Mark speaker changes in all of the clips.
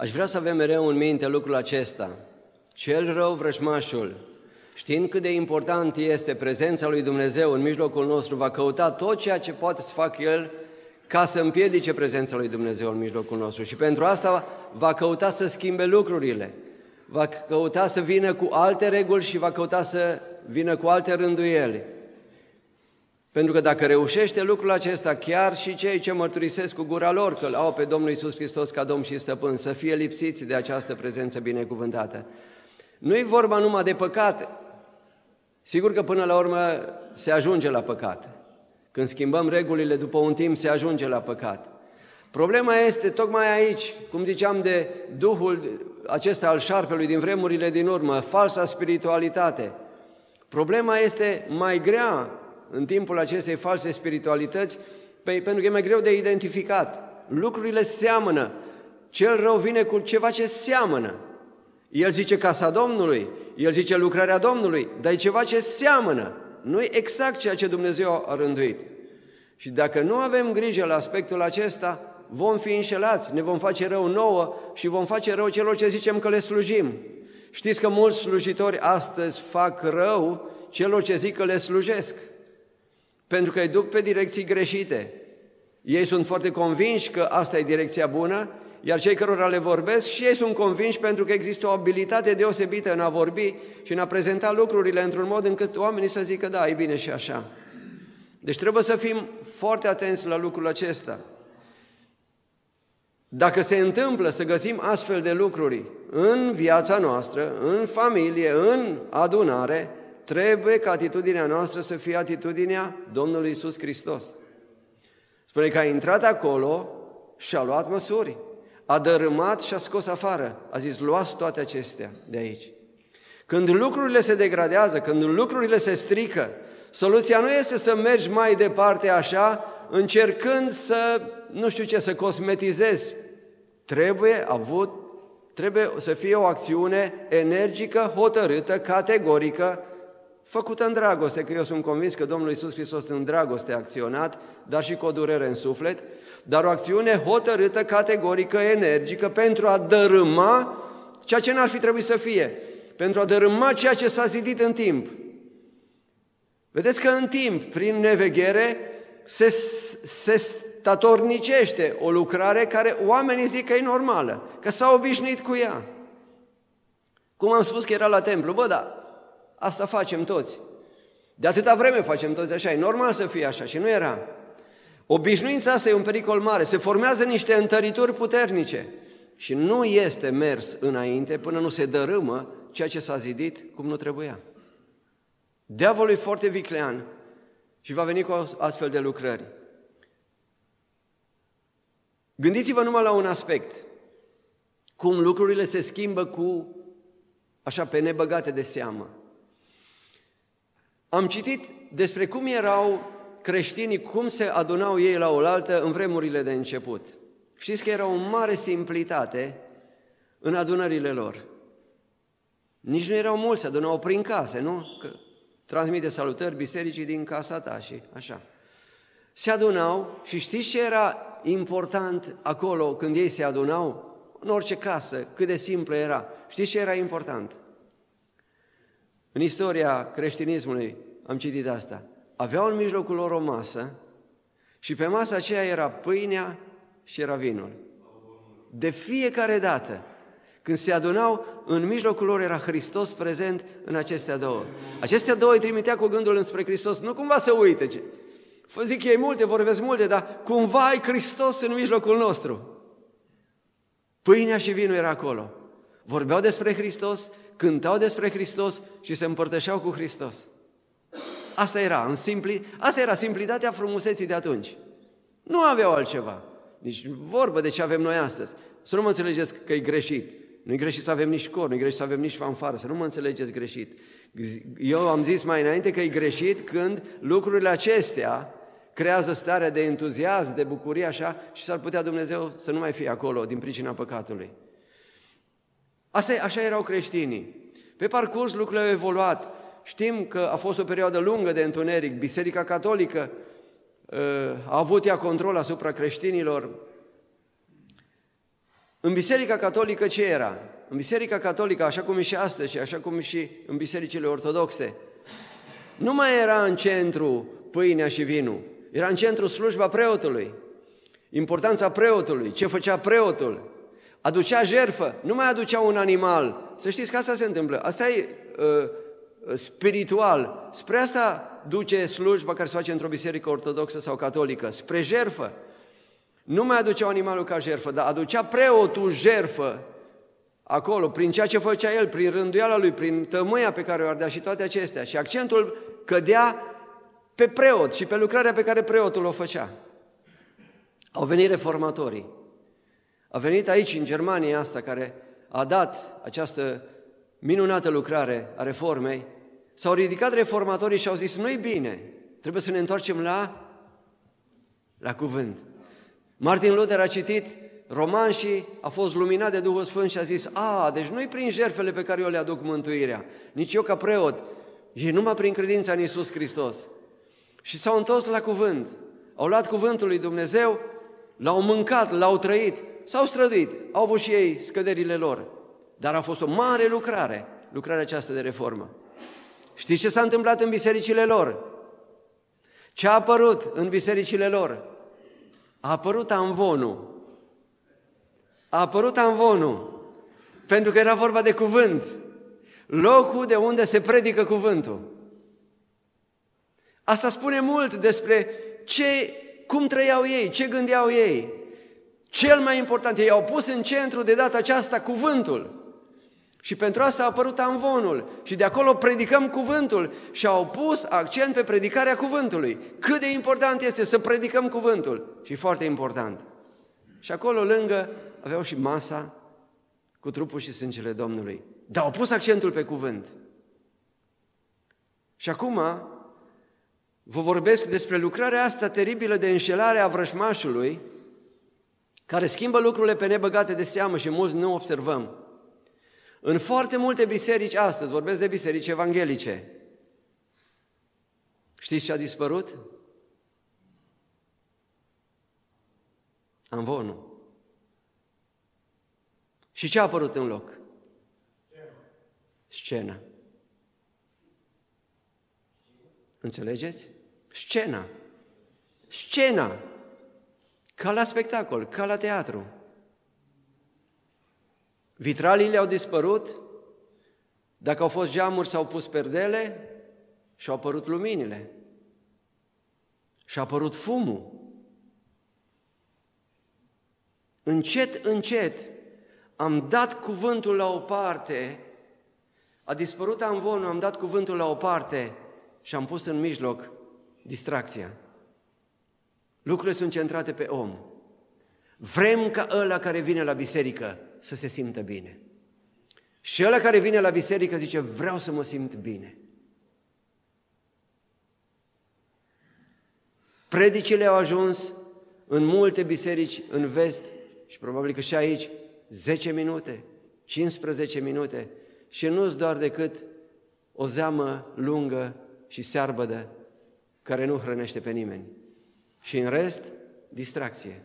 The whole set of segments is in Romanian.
Speaker 1: Aș vrea să avem mereu în minte lucrul acesta. Cel rău, vrăjmașul, știind cât de important este prezența lui Dumnezeu în mijlocul nostru, va căuta tot ceea ce poate să facă El ca să împiedice prezența lui Dumnezeu în mijlocul nostru. Și pentru asta va căuta să schimbe lucrurile, va căuta să vină cu alte reguli și va căuta să vină cu alte rânduieli. Pentru că dacă reușește lucrul acesta, chiar și cei ce mărturisesc cu gura lor că au pe Domnul Isus Hristos ca Domn și Stăpân, să fie lipsiți de această prezență binecuvântată. Nu e vorba numai de păcat. Sigur că până la urmă se ajunge la păcat. Când schimbăm regulile, după un timp se ajunge la păcat. Problema este tocmai aici, cum ziceam de Duhul acesta al șarpelui din vremurile din urmă, falsa spiritualitate. Problema este mai grea în timpul acestei false spiritualități, pentru că e mai greu de identificat. Lucrurile seamănă. Cel rău vine cu ceva ce seamănă. El zice casa Domnului, el zice lucrarea Domnului, dar e ceva ce seamănă. Nu e exact ceea ce Dumnezeu a rânduit. Și dacă nu avem grijă la aspectul acesta, vom fi înșelați, ne vom face rău nouă și vom face rău celor ce zicem că le slujim. Știți că mulți slujitori astăzi fac rău celor ce zic că le slujesc, pentru că îi duc pe direcții greșite. Ei sunt foarte convinși că asta e direcția bună, iar cei cărora le vorbesc și ei sunt convinși pentru că există o abilitate deosebită în a vorbi și în a prezenta lucrurile într-un mod încât oamenii să zică da, e bine și așa. Deci trebuie să fim foarte atenți la lucrul acesta. Dacă se întâmplă să găsim astfel de lucruri în viața noastră, în familie, în adunare, trebuie ca atitudinea noastră să fie atitudinea Domnului Isus Hristos. Spune că a intrat acolo și a luat măsuri, a dărâmat și a scos afară. A zis, luați toate acestea de aici. Când lucrurile se degradează, când lucrurile se strică, soluția nu este să mergi mai departe așa, încercând să, nu știu ce, să cosmetizezi. Trebuie avut, trebuie să fie o acțiune energică, hotărâtă, categorică, făcută în dragoste, că eu sunt convins că Domnul Iisus Hristos în dragoste a acționat, dar și cu o durere în suflet, dar o acțiune hotărâtă, categorică, energică, pentru a dărâma ceea ce n-ar fi trebuit să fie, pentru a dărâma ceea ce s-a zidit în timp. Vedeți că în timp, prin neveghere, se, se statornicește o lucrare care oamenii zic că e normală, că s-au obișnuit cu ea. Cum am spus că era la templu, bă, da, asta facem toți. De atâta vreme facem toți așa, e normal să fie așa și nu era. Obișnuința asta e un pericol mare, se formează niște întărituri puternice și nu este mers înainte până nu se dărâmă ceea ce s-a zidit cum nu trebuia. Diavolul e foarte viclean și va veni cu astfel de lucrări. Gândiți-vă numai la un aspect. Cum lucrurile se schimbă cu așa pe nebăgate de seamă. Am citit despre cum erau creștinii, cum se adunau ei la oaltă în vremurile de început. Știți că era o mare simplitate în adunările lor. Nici nu erau mulți, se adunau prin case, nu? Că transmite salutări bisericii din casa ta și așa. Se adunau și știți ce era important acolo când ei se adunau? În orice casă, cât de simplă era. Știți ce era important? În istoria creștinismului am citit asta. Aveau în mijlocul lor o masă și pe masa aceea era pâinea și era vinul. De fiecare dată când se adunau, în mijlocul lor era Hristos prezent în acestea două. Acestea două îi trimitea cu gândul înspre Hristos, nu cumva să uite. Ce... Zic ei multe, vorbesc multe, dar cumva ai Hristos în mijlocul nostru. Pâinea și vinul era acolo. Vorbeau despre Hristos, cântau despre Hristos și se împărtășeau cu Hristos. Asta era, în simpli, asta era simplitatea frumuseții de atunci. Nu aveau altceva. Nici vorbă de ce avem noi astăzi. Să nu mă înțelegeți că e greșit. Nu e greșit să avem nici cor, nu e greșit să avem nici fanfară, să nu mă înțelegeți greșit. Eu am zis mai înainte că e greșit când lucrurile acestea creează starea de entuziasm, de bucurie așa și s-ar putea Dumnezeu să nu mai fie acolo din pricina păcatului. Asta, așa erau creștinii. Pe parcurs lucrurile au evoluat. Știm că a fost o perioadă lungă de întuneric. Biserica Catolică uh, a avut ea control asupra creștinilor În Biserica Catolică ce era? În Biserica Catolică, așa cum e și astăzi și așa cum e și în bisericile ortodoxe, nu mai era în centru pâinea și vinul, era în centru slujba preotului, importanța preotului, ce făcea preotul, aducea jerfă, nu mai aducea un animal. Să știți că asta se întâmplă. Asta e uh, spiritual. Spre asta duce slujba care se face într-o biserică ortodoxă sau catolică, spre jerfă. Nu mai aducea animalul ca jerfă, dar aducea preotul jerfă acolo, prin ceea ce făcea el, prin rânduiala lui, prin tămâia pe care o ardea și toate acestea. Și accentul cădea pe preot și pe lucrarea pe care preotul o făcea. Au venit reformatorii. A venit aici, în Germania asta, care a dat această minunată lucrare a reformei, s-au ridicat reformatorii și au zis, nu-i bine, trebuie să ne întoarcem la, la cuvânt. Martin Luther a citit roman și a fost luminat de Duhul Sfânt și a zis, a, deci nu-i prin jertfele pe care eu le aduc mântuirea, nici eu ca preot, și numai prin credința în Iisus Hristos. Și s-au întors la cuvânt, au luat cuvântul lui Dumnezeu, l-au mâncat, l-au trăit, s-au străduit, au avut și ei scăderile lor, dar a fost o mare lucrare, lucrarea aceasta de reformă. Știți ce s-a întâmplat în bisericile lor? Ce a apărut în bisericile lor? A apărut amvonul. A apărut amvonul, pentru că era vorba de cuvânt. Locul de unde se predică cuvântul. Asta spune mult despre ce, cum trăiau ei, ce gândeau ei. Cel mai important, ei au pus în centru de data aceasta cuvântul. Și pentru asta a apărut amvonul și de acolo predicăm cuvântul și au pus accent pe predicarea cuvântului. Cât de important este să predicăm cuvântul și foarte important. Și acolo lângă aveau și masa cu trupul și sângele Domnului. Dar au pus accentul pe cuvânt. Și acum vă vorbesc despre lucrarea asta teribilă de înșelare a vrășmașului, care schimbă lucrurile pe nebăgate de seamă și mulți nu observăm. În foarte multe biserici astăzi, vorbesc de biserici evanghelice, știți ce a dispărut? Amvonul. Și ce a apărut în loc? Scena. Înțelegeți? Scena. Scena. Ca la spectacol, ca la teatru. Vitraliile au dispărut, dacă au fost geamuri s-au pus perdele și au apărut luminile. Și a apărut fumul. Încet, încet, am dat cuvântul la o parte, a dispărut amvonul, am dat cuvântul la o parte și am pus în mijloc distracția. Lucrurile sunt centrate pe om. Vrem ca ăla care vine la biserică să se simtă bine. Și ăla care vine la biserică zice, vreau să mă simt bine. Predicile au ajuns în multe biserici în vest și probabil că și aici 10 minute, 15 minute și nu-s doar decât o zeamă lungă și searbădă care nu hrănește pe nimeni. Și în rest, distracție.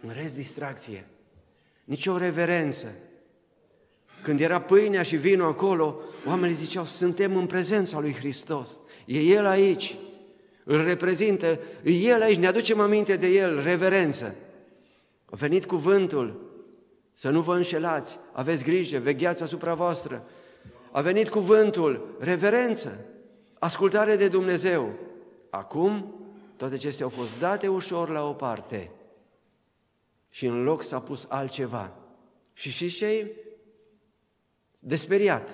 Speaker 1: În rest, distracție. Nici o reverență. Când era pâinea și vinul acolo, oamenii ziceau, suntem în prezența lui Hristos. E El aici. Îl reprezintă, e El aici, ne aducem aminte de El, reverență. A venit cuvântul, să nu vă înșelați, aveți grijă, vegheați asupra voastră. A venit cuvântul, reverență, ascultare de Dumnezeu. Acum, toate acestea au fost date ușor la o parte și în loc s-a pus altceva. Și știți ce e? Desperiat.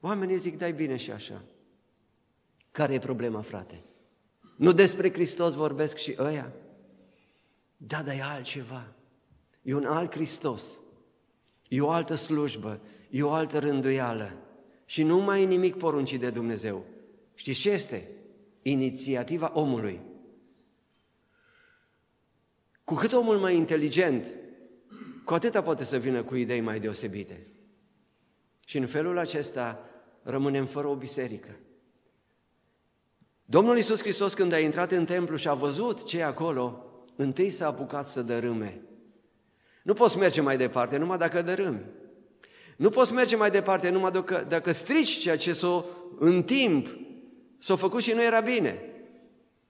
Speaker 1: Oamenii zic, dai bine și așa. Care e problema, frate? Nu despre Hristos vorbesc și ăia? Da, dar e altceva. E un alt Hristos. E o altă slujbă. E o altă rânduială. Și nu mai e nimic poruncit de Dumnezeu. Știți ce este? Inițiativa omului. Cu cât omul mai inteligent, cu atâta poate să vină cu idei mai deosebite. Și în felul acesta rămânem fără o biserică. Domnul Iisus Hristos când a intrat în templu și a văzut ce e acolo, întâi s-a apucat să dărâme. Nu poți merge mai departe numai dacă dărâmi. Nu poți merge mai departe numai dacă, dacă strici ceea ce s-o, în timp s-a făcut și nu era bine.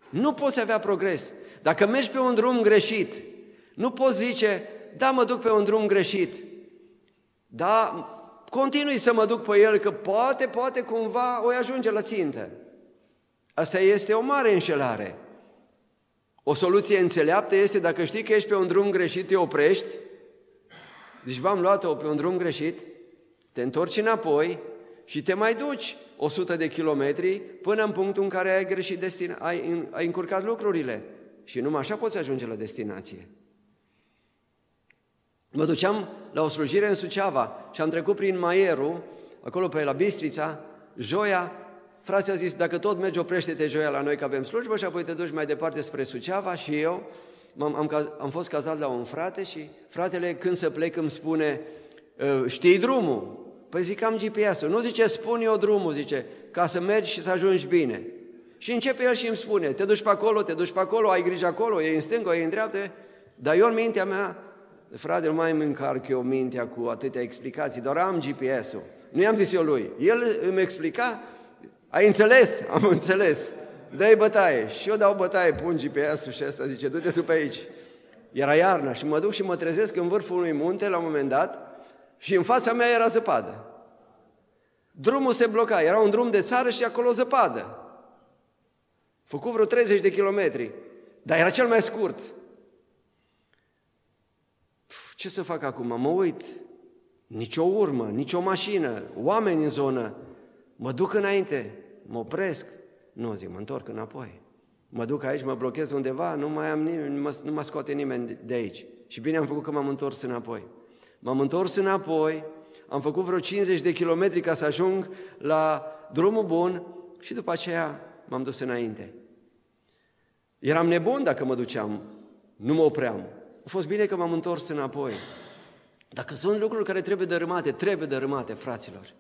Speaker 1: Nu poți avea progres. Dacă mergi pe un drum greșit, nu poți zice, da, mă duc pe un drum greșit, da, continui să mă duc pe el, că poate, poate cumva o ajunge la țintă. Asta este o mare înșelare. O soluție înțeleaptă este dacă știi că ești pe un drum greșit, te oprești, zici, v-am luat-o pe un drum greșit, te întorci înapoi și te mai duci 100 de kilometri până în punctul în care ai greșit destina, ai, ai încurcat lucrurile. Și numai așa poți ajunge la destinație. Mă duceam la o slujire în Suceava și am trecut prin Maieru, acolo pe la Bistrița, joia, frații a zis, dacă tot mergi, oprește-te joia la noi că avem slujbă și apoi te duci mai departe spre Suceava și eu am, am, am fost cazat la un frate și fratele când să plec îmi spune, ă, știi drumul? Păi zic, am GPS-ul. Nu zice, spun eu drumul, zice, ca să mergi și să ajungi bine. Și începe el și îmi spune, te duci pe acolo, te duci pe acolo, ai grijă acolo, e în stânga, e în dreapta, dar eu în mintea mea, frate, nu mai îmi încarc eu mintea cu atâtea explicații, doar am GPS-ul. Nu i-am zis eu lui. El îmi explica, ai înțeles? Am înțeles. Dă-i bătaie. Și eu dau bătaie, pun GPS-ul și ăsta zice, du-te tu pe aici. Era iarna și mă duc și mă trezesc în vârful unui munte la un moment dat și în fața mea era zăpadă. Drumul se bloca, era un drum de țară și acolo zăpadă. Făcut vreo 30 de kilometri, dar era cel mai scurt. Ce să fac acum? Mă uit, nici o urmă, nici o mașină, oameni în zonă. Mă duc înainte, mă opresc. Nu, zic, mă întorc înapoi. Mă duc aici, mă blochez undeva, nu mai am nimeni, nu mă, nu mă scoate nimeni de aici. Și bine am făcut că m-am întors înapoi. M-am întors înapoi, am făcut vreo 50 de kilometri ca să ajung la drumul bun și după aceea m-am dus înainte. Eram nebun dacă mă duceam, nu mă opream. A fost bine că m-am întors înapoi. Dacă sunt lucruri care trebuie dărâmate, trebuie dărâmate, fraților.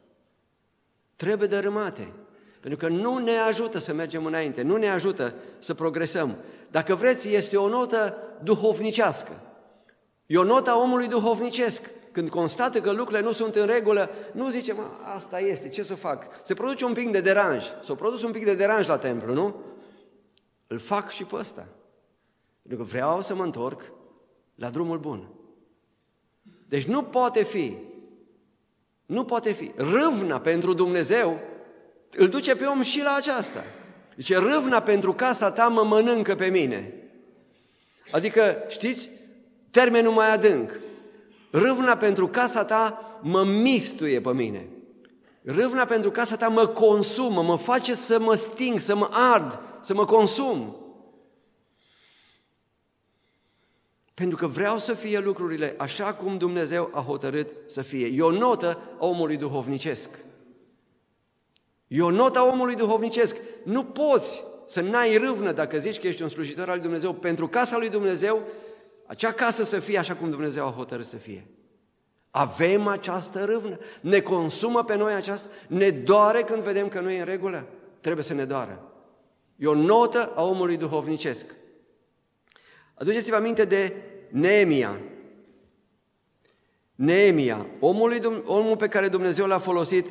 Speaker 1: Trebuie dărâmate. Pentru că nu ne ajută să mergem înainte, nu ne ajută să progresăm. Dacă vreți, este o notă duhovnicească. E o notă a omului duhovnicesc. Când constată că lucrurile nu sunt în regulă, nu zice, mă, asta este, ce să fac? Se produce un pic de deranj. S-a produs un pic de deranj la templu, nu? Îl fac și pe ăsta. Pentru că vreau să mă întorc la drumul bun. Deci nu poate fi, nu poate fi. Râvna pentru Dumnezeu îl duce pe om și la aceasta. Zice, râvna pentru casa ta mă mănâncă pe mine. Adică, știți, termenul mai adânc. Râvna pentru casa ta mă mistuie pe mine. Râvna pentru casa ta mă consumă, mă face să mă sting, să mă ard, să mă consum. Pentru că vreau să fie lucrurile așa cum Dumnezeu a hotărât să fie. E o notă a omului duhovnicesc. E o notă a omului duhovnicesc. Nu poți să n-ai râvnă dacă zici că ești un slujitor al lui Dumnezeu. Pentru casa lui Dumnezeu, acea casă să fie așa cum Dumnezeu a hotărât să fie. Avem această râvnă? Ne consumă pe noi aceasta? Ne doare când vedem că nu e în regulă? Trebuie să ne doară. E o notă a omului duhovnicesc. Aduceți-vă aminte de Neemia. Neemia, omul, omul pe care Dumnezeu l-a folosit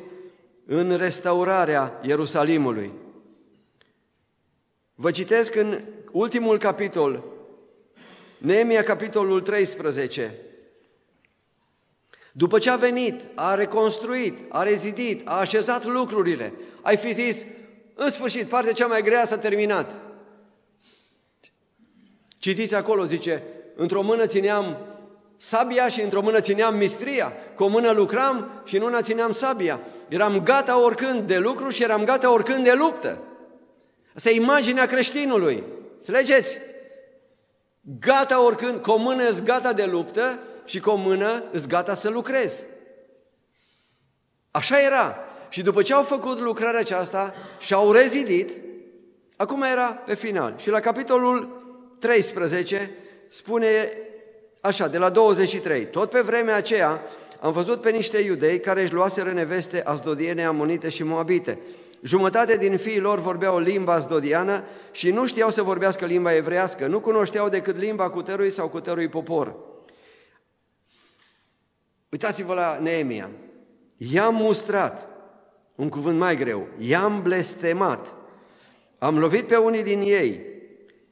Speaker 1: în restaurarea Ierusalimului. Vă citesc în ultimul capitol, Neemia, capitolul 13. După ce a venit, a reconstruit, a rezidit, a așezat lucrurile, ai fi zis, în sfârșit, partea cea mai grea s-a terminat. Citiți acolo, zice, într-o mână țineam sabia și într-o mână țineam mistria, cu o mână lucram și în una țineam sabia. Eram gata oricând de lucru și eram gata oricând de luptă. Asta e imaginea creștinului. Înțelegeți? Gata oricând, cu o mână îți gata de luptă și cu o mână îți gata să lucrezi. Așa era. Și după ce au făcut lucrarea aceasta și au rezidit, acum era pe final. Și la capitolul 13 spune așa, de la 23, tot pe vremea aceea am văzut pe niște iudei care își luaseră neveste azdodiene, amonite și moabite. Jumătate din fiii lor vorbeau limba azdodiană și nu știau să vorbească limba evrească, nu cunoșteau decât limba cutărui sau cutărui popor. Uitați-vă la Neemia. I-am mustrat, un cuvânt mai greu, i-am blestemat, am lovit pe unii din ei,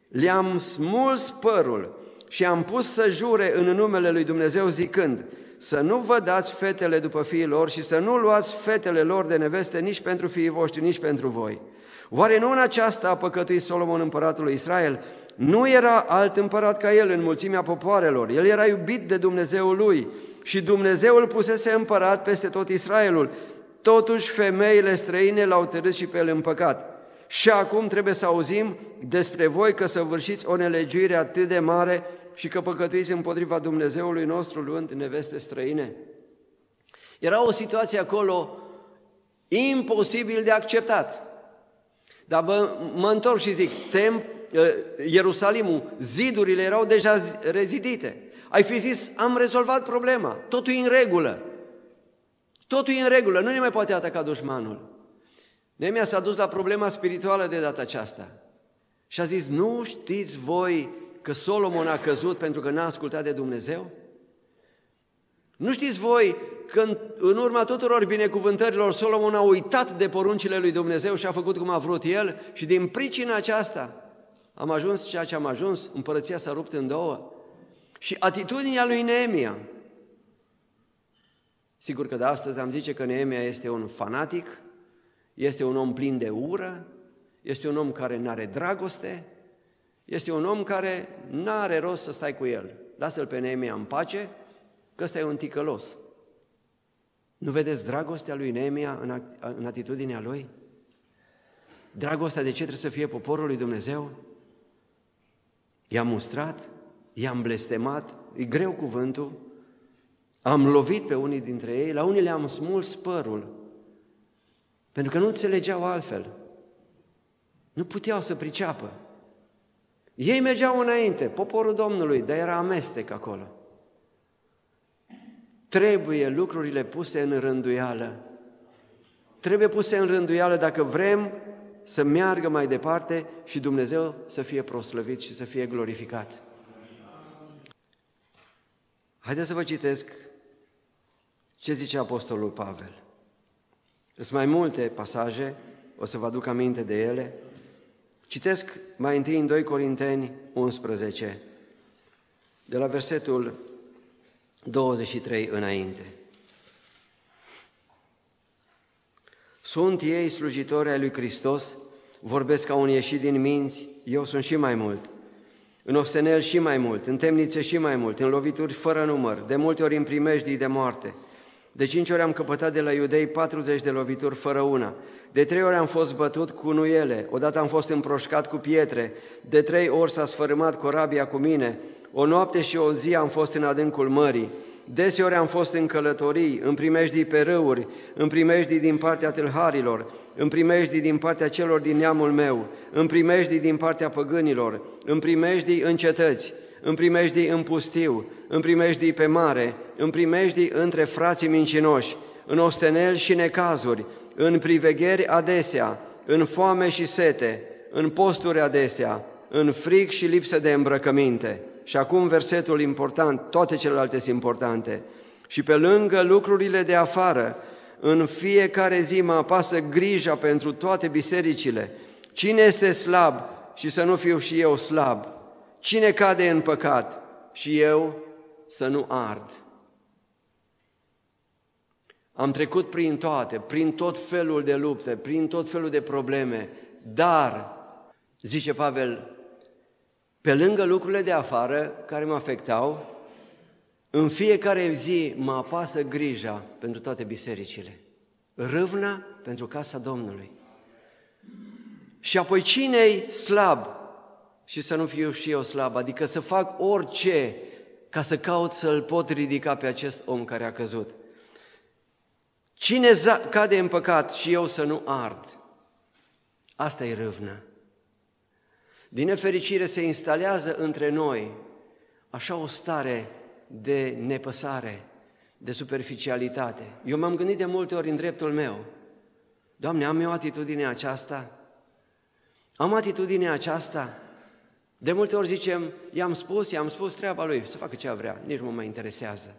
Speaker 1: le-am smuls părul și am pus să jure în numele lui Dumnezeu zicând, să nu vă dați fetele după fiii lor și să nu luați fetele lor de neveste nici pentru fiii voștri, nici pentru voi. Oare nu în aceasta a păcătuit Solomon împăratul lui Israel? Nu era alt împărat ca el în mulțimea popoarelor. El era iubit de Dumnezeul lui și Dumnezeu îl pusese împărat peste tot Israelul. Totuși femeile străine l-au târât și pe el în păcat. Și acum trebuie să auzim despre voi că săvârșiți o nelegiuire atât de mare și că păcătuiți împotriva Dumnezeului nostru luând neveste străine. Era o situație acolo imposibil de acceptat. Dar vă, mă întorc și zic, tem, ă, Ierusalimul, zidurile erau deja rezidite. Ai fi zis, am rezolvat problema, totul e în regulă. Totul e în regulă, nu ne mai poate ataca dușmanul. Nemia s-a dus la problema spirituală de data aceasta. Și a zis, nu știți voi că Solomon a căzut pentru că n-a ascultat de Dumnezeu? Nu știți voi că în, în urma tuturor binecuvântărilor Solomon a uitat de poruncile lui Dumnezeu și a făcut cum a vrut el și din pricina aceasta am ajuns ceea ce am ajuns, împărăția s-a rupt în două. Și atitudinea lui Neemia, sigur că de astăzi am zice că Neemia este un fanatic, este un om plin de ură, este un om care nu are dragoste, este un om care nu are rost să stai cu el. Lasă-l pe Neemia în pace, că ăsta e un ticălos. Nu vedeți dragostea lui Neemia în, în atitudinea lui? Dragostea de ce trebuie să fie poporul lui Dumnezeu? I-am mustrat, i-am blestemat, e greu cuvântul, am lovit pe unii dintre ei, la unii le-am smuls părul, pentru că nu înțelegeau altfel. Nu puteau să priceapă. Ei mergeau înainte, poporul Domnului, dar era amestec acolo. Trebuie lucrurile puse în rânduială. Trebuie puse în rânduială dacă vrem să meargă mai departe și Dumnezeu să fie proslăvit și să fie glorificat. Haideți să vă citesc ce zice Apostolul Pavel. Sunt mai multe pasaje, o să vă aduc aminte de ele. Citesc mai întâi în 2 Corinteni 11, de la versetul 23 înainte. Sunt ei slujitori ai lui Hristos, vorbesc ca un ieșit din minți, eu sunt și mai mult. În ostenel și mai mult, în temnițe și mai mult, în lovituri fără număr, de multe ori în primejdii de moarte – de cinci ori am căpătat de la iudei 40 de lovituri fără una. De trei ori am fost bătut cu nuiele, odată am fost împroșcat cu pietre, de trei ori s-a sfărâmat corabia cu mine, o noapte și o zi am fost în adâncul mării. Deseori am fost în călătorii, în primejdii pe râuri, în primejdii din partea tâlharilor, în primejdii din partea celor din neamul meu, în primejdii din partea păgânilor, în primejdii în cetăți, în primejdii în pustiu, în primejdii pe mare, în primejdii între frații mincinoși, în osteneli și necazuri, în privegheri adesea, în foame și sete, în posturi adesea, în frig și lipsă de îmbrăcăminte. Și acum versetul important, toate celelalte sunt importante. Și pe lângă lucrurile de afară, în fiecare zi mă apasă grija pentru toate bisericile. Cine este slab și să nu fiu și eu slab? Cine cade în păcat și eu să nu ard? Am trecut prin toate, prin tot felul de lupte, prin tot felul de probleme, dar, zice Pavel, pe lângă lucrurile de afară care mă afectau, în fiecare zi mă apasă grija pentru toate bisericile. Râvna pentru casa Domnului. Și apoi cine slab și să nu fiu și eu slab, adică să fac orice ca să caut să-l pot ridica pe acest om care a căzut. Cine cade în păcat și eu să nu ard? Asta e râvnă. Din nefericire se instalează între noi așa o stare de nepăsare, de superficialitate. Eu m-am gândit de multe ori în dreptul meu, Doamne, am eu atitudinea aceasta? Am atitudinea aceasta? De multe ori zicem, i-am spus, i-am spus treaba lui, să facă ce vrea, nici nu mă mai interesează.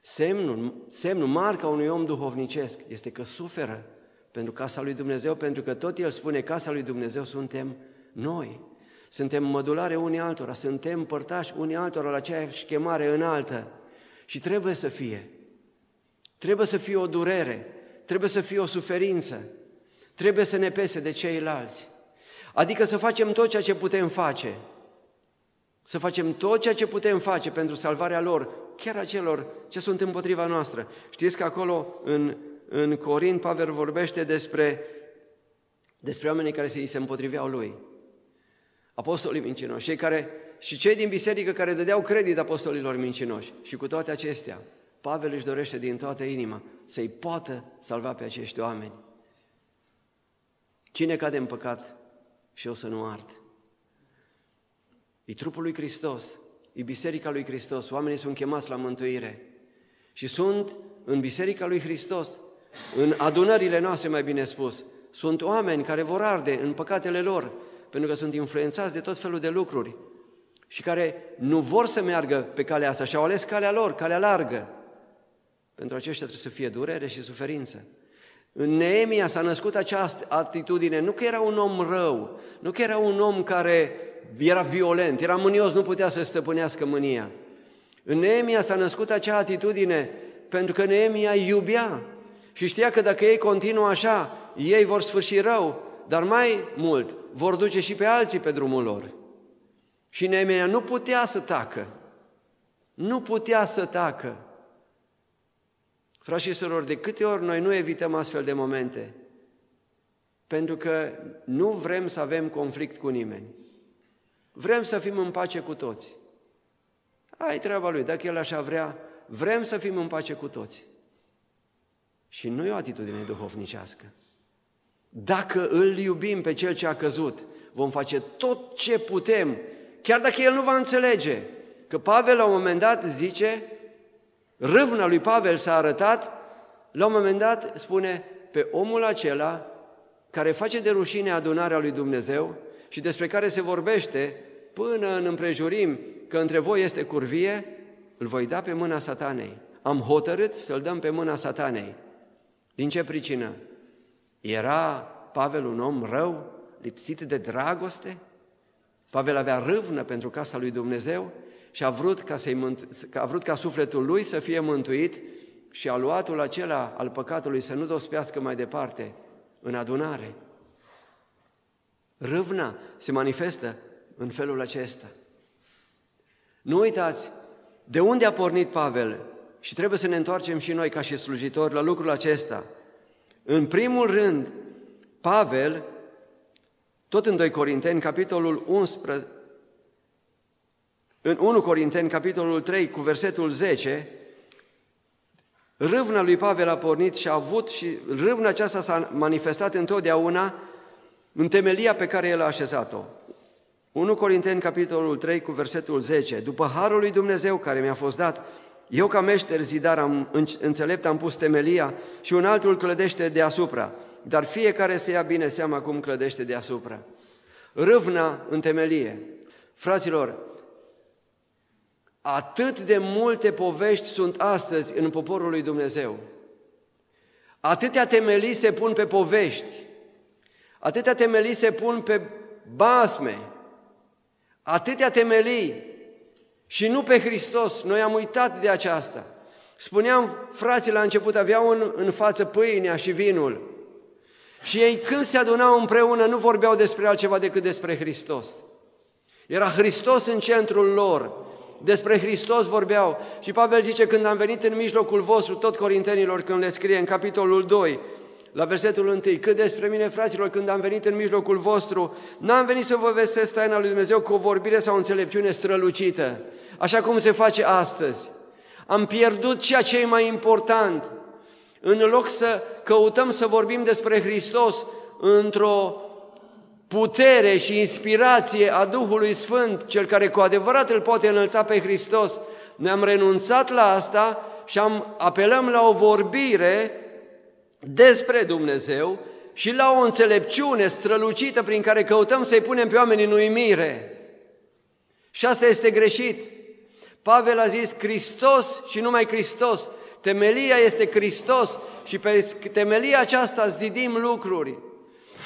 Speaker 1: Semnul, semnul, marca unui om duhovnicesc este că suferă pentru casa lui Dumnezeu, pentru că tot el spune, casa lui Dumnezeu suntem noi. Suntem mădulare unii altora, suntem părtași unii altora la aceeași chemare înaltă. Și trebuie să fie. Trebuie să fie o durere, trebuie să fie o suferință, trebuie să ne pese de ceilalți. Adică să facem tot ceea ce putem face. Să facem tot ceea ce putem face pentru salvarea lor, chiar a celor ce sunt împotriva noastră. Știți că acolo în, în Corin Pavel vorbește despre, despre oamenii care se, se împotriveau lui. Apostolii mincinoși, cei care, și cei din biserică care dădeau credit apostolilor mincinoși. Și cu toate acestea, Pavel își dorește din toată inima să-i poată salva pe acești oameni. Cine cade în păcat și o să nu ard? E trupul lui Hristos, e biserica lui Hristos, oamenii sunt chemați la mântuire și sunt în biserica lui Hristos, în adunările noastre, mai bine spus, sunt oameni care vor arde în păcatele lor, pentru că sunt influențați de tot felul de lucruri și care nu vor să meargă pe calea asta și au ales calea lor, calea largă. Pentru aceștia trebuie să fie durere și suferință. În Neemia s-a născut această atitudine, nu că era un om rău, nu că era un om care era violent, era mânios, nu putea să stăpânească mânia. În Neemia s-a născut acea atitudine pentru că Neemia iubea și știa că dacă ei continuă așa, ei vor sfârși rău, dar mai mult vor duce și pe alții pe drumul lor. Și Neemia nu putea să tacă, nu putea să tacă. Frați și surori, de câte ori noi nu evităm astfel de momente? Pentru că nu vrem să avem conflict cu nimeni. Vrem să fim în pace cu toți. Ai treaba lui, dacă el așa vrea, vrem să fim în pace cu toți. Și nu e o atitudine duhovnicească. Dacă îl iubim pe cel ce a căzut, vom face tot ce putem, chiar dacă el nu va înțelege. Că Pavel la un moment dat zice, râvna lui Pavel s-a arătat, la un moment dat spune, pe omul acela care face de rușine adunarea lui Dumnezeu și despre care se vorbește până în împrejurim că între voi este curvie, îl voi da pe mâna satanei. Am hotărât să-l dăm pe mâna satanei. Din ce pricină? Era Pavel un om rău, lipsit de dragoste? Pavel avea râvnă pentru casa lui Dumnezeu și a vrut ca, să a vrut ca sufletul lui să fie mântuit și aluatul acela al păcatului să nu dospească mai departe în adunare. Râvna se manifestă în felul acesta. Nu uitați, de unde a pornit Pavel? Și trebuie să ne întoarcem și noi ca și slujitori la lucrul acesta. În primul rând, Pavel, tot în 2 Corinteni, capitolul 11, în 1 Corinteni, capitolul 3, cu versetul 10, râvna lui Pavel a pornit și a avut și râvna aceasta s-a manifestat întotdeauna în temelia pe care el a așezat-o. 1 Corinteni, capitolul 3, cu versetul 10. După harul lui Dumnezeu care mi-a fost dat, eu ca meșter zidar am, înțelept am pus temelia și un altul clădește deasupra, dar fiecare se ia bine seama cum clădește deasupra. Râvna în temelie. Fraților, atât de multe povești sunt astăzi în poporul lui Dumnezeu. Atâtea temelii se pun pe povești, atâtea temelii se pun pe basme, atâtea temelii și nu pe Hristos. Noi am uitat de aceasta. Spuneam, frații la început aveau în, în față pâinea și vinul. Și ei când se adunau împreună nu vorbeau despre altceva decât despre Hristos. Era Hristos în centrul lor. Despre Hristos vorbeau. Și Pavel zice, când am venit în mijlocul vostru, tot corintenilor, când le scrie în capitolul 2, la versetul 1, cât despre mine, fraților, când am venit în mijlocul vostru, n-am venit să vă vestesc taina lui Dumnezeu cu o vorbire sau o înțelepciune strălucită, așa cum se face astăzi. Am pierdut ceea ce e mai important. În loc să căutăm să vorbim despre Hristos într-o putere și inspirație a Duhului Sfânt, cel care cu adevărat îl poate înălța pe Hristos, ne-am renunțat la asta și am, apelăm la o vorbire despre Dumnezeu și la o înțelepciune strălucită prin care căutăm să-i punem pe oameni în uimire. Și asta este greșit. Pavel a zis Hristos și numai Hristos. Temelia este Hristos și pe temelia aceasta zidim lucruri.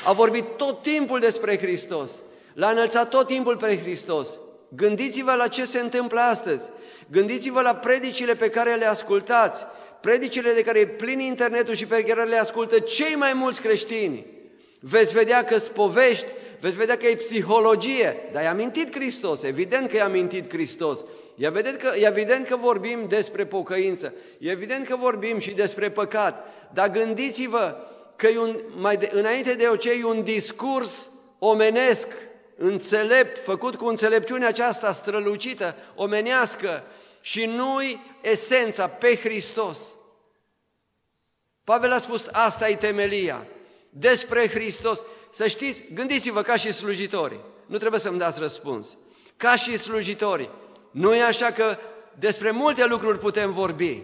Speaker 1: A vorbit tot timpul despre Hristos. L-a înălțat tot timpul pe Hristos. Gândiți-vă la ce se întâmplă astăzi. Gândiți-vă la predicile pe care le ascultați, predicile de care e plin internetul și pe care le ascultă cei mai mulți creștini. Veți vedea că spovești, veți vedea că e psihologie, dar i-a mintit Hristos, evident că i-a mintit Hristos. E evident, că, e evident că vorbim despre pocăință, e evident că vorbim și despre păcat, dar gândiți-vă că e un, mai de, înainte de orice e un discurs omenesc, înțelept, făcut cu înțelepciunea aceasta strălucită, omenească și nu-i esența pe Hristos. Pavel a spus, asta e temelia, despre Hristos. Să știți, gândiți-vă ca și slujitori, nu trebuie să-mi dați răspuns, ca și slujitori, nu e așa că despre multe lucruri putem vorbi,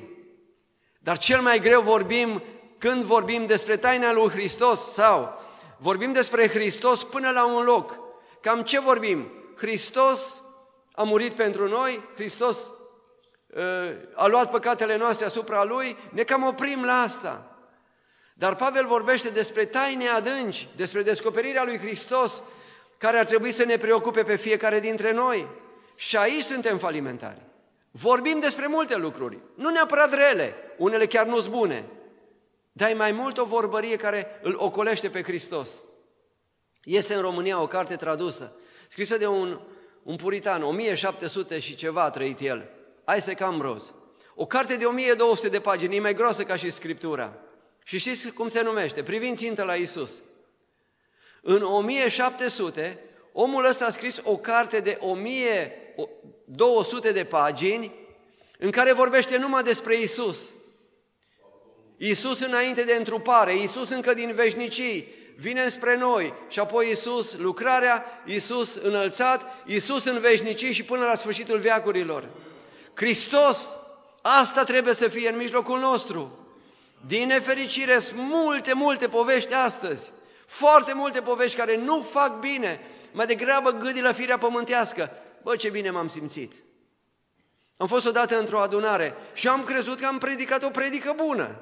Speaker 1: dar cel mai greu vorbim când vorbim despre taina lui Hristos sau vorbim despre Hristos până la un loc. Cam ce vorbim? Hristos a murit pentru noi, Hristos uh, a luat păcatele noastre asupra Lui, ne cam oprim la asta. Dar Pavel vorbește despre taine adânci, despre descoperirea lui Hristos, care ar trebui să ne preocupe pe fiecare dintre noi. Și aici suntem falimentari. Vorbim despre multe lucruri, nu neapărat rele, unele chiar nu sunt bune, dar e mai mult o vorbărie care îl ocolește pe Hristos. Este în România o carte tradusă, scrisă de un, un puritan, 1700 și ceva a trăit el, Isaac Ambrose. O carte de 1200 de pagini, e mai groasă ca și Scriptura. Și știți cum se numește? Privind țintă la Isus. În 1700, omul ăsta a scris o carte de 1200 de pagini în care vorbește numai despre Isus. Isus înainte de întrupare, Isus încă din veșnicii, vine spre noi și apoi Isus lucrarea, Isus înălțat, Isus în veșnicii și până la sfârșitul veacurilor. Hristos, asta trebuie să fie în mijlocul nostru. Din nefericire, sunt multe, multe povești astăzi, foarte multe povești care nu fac bine, mai degrabă gâdi la firea pământească. Bă, ce bine m-am simțit! Am fost odată într-o adunare și am crezut că am predicat o predică bună.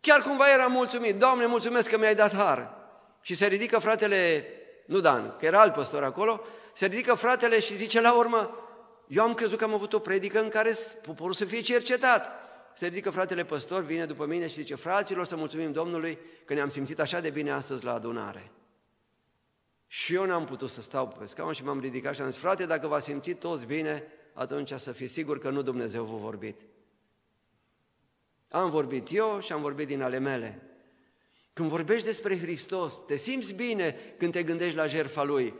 Speaker 1: Chiar cumva eram mulțumit, Doamne, mulțumesc că mi-ai dat har. Și se ridică fratele, nu Dan, că era alt păstor acolo, se ridică fratele și zice la urmă, eu am crezut că am avut o predică în care poporul să fie cercetat. Se ridică fratele păstor, vine după mine și zice, fraților, să mulțumim Domnului că ne-am simțit așa de bine astăzi la adunare. Și eu n-am putut să stau pe scaun și m-am ridicat și am zis, frate, dacă v-ați simțit toți bine, atunci să fiți sigur că nu Dumnezeu v-a vorbit. Am vorbit eu și am vorbit din ale mele. Când vorbești despre Hristos, te simți bine când te gândești la jertfa Lui.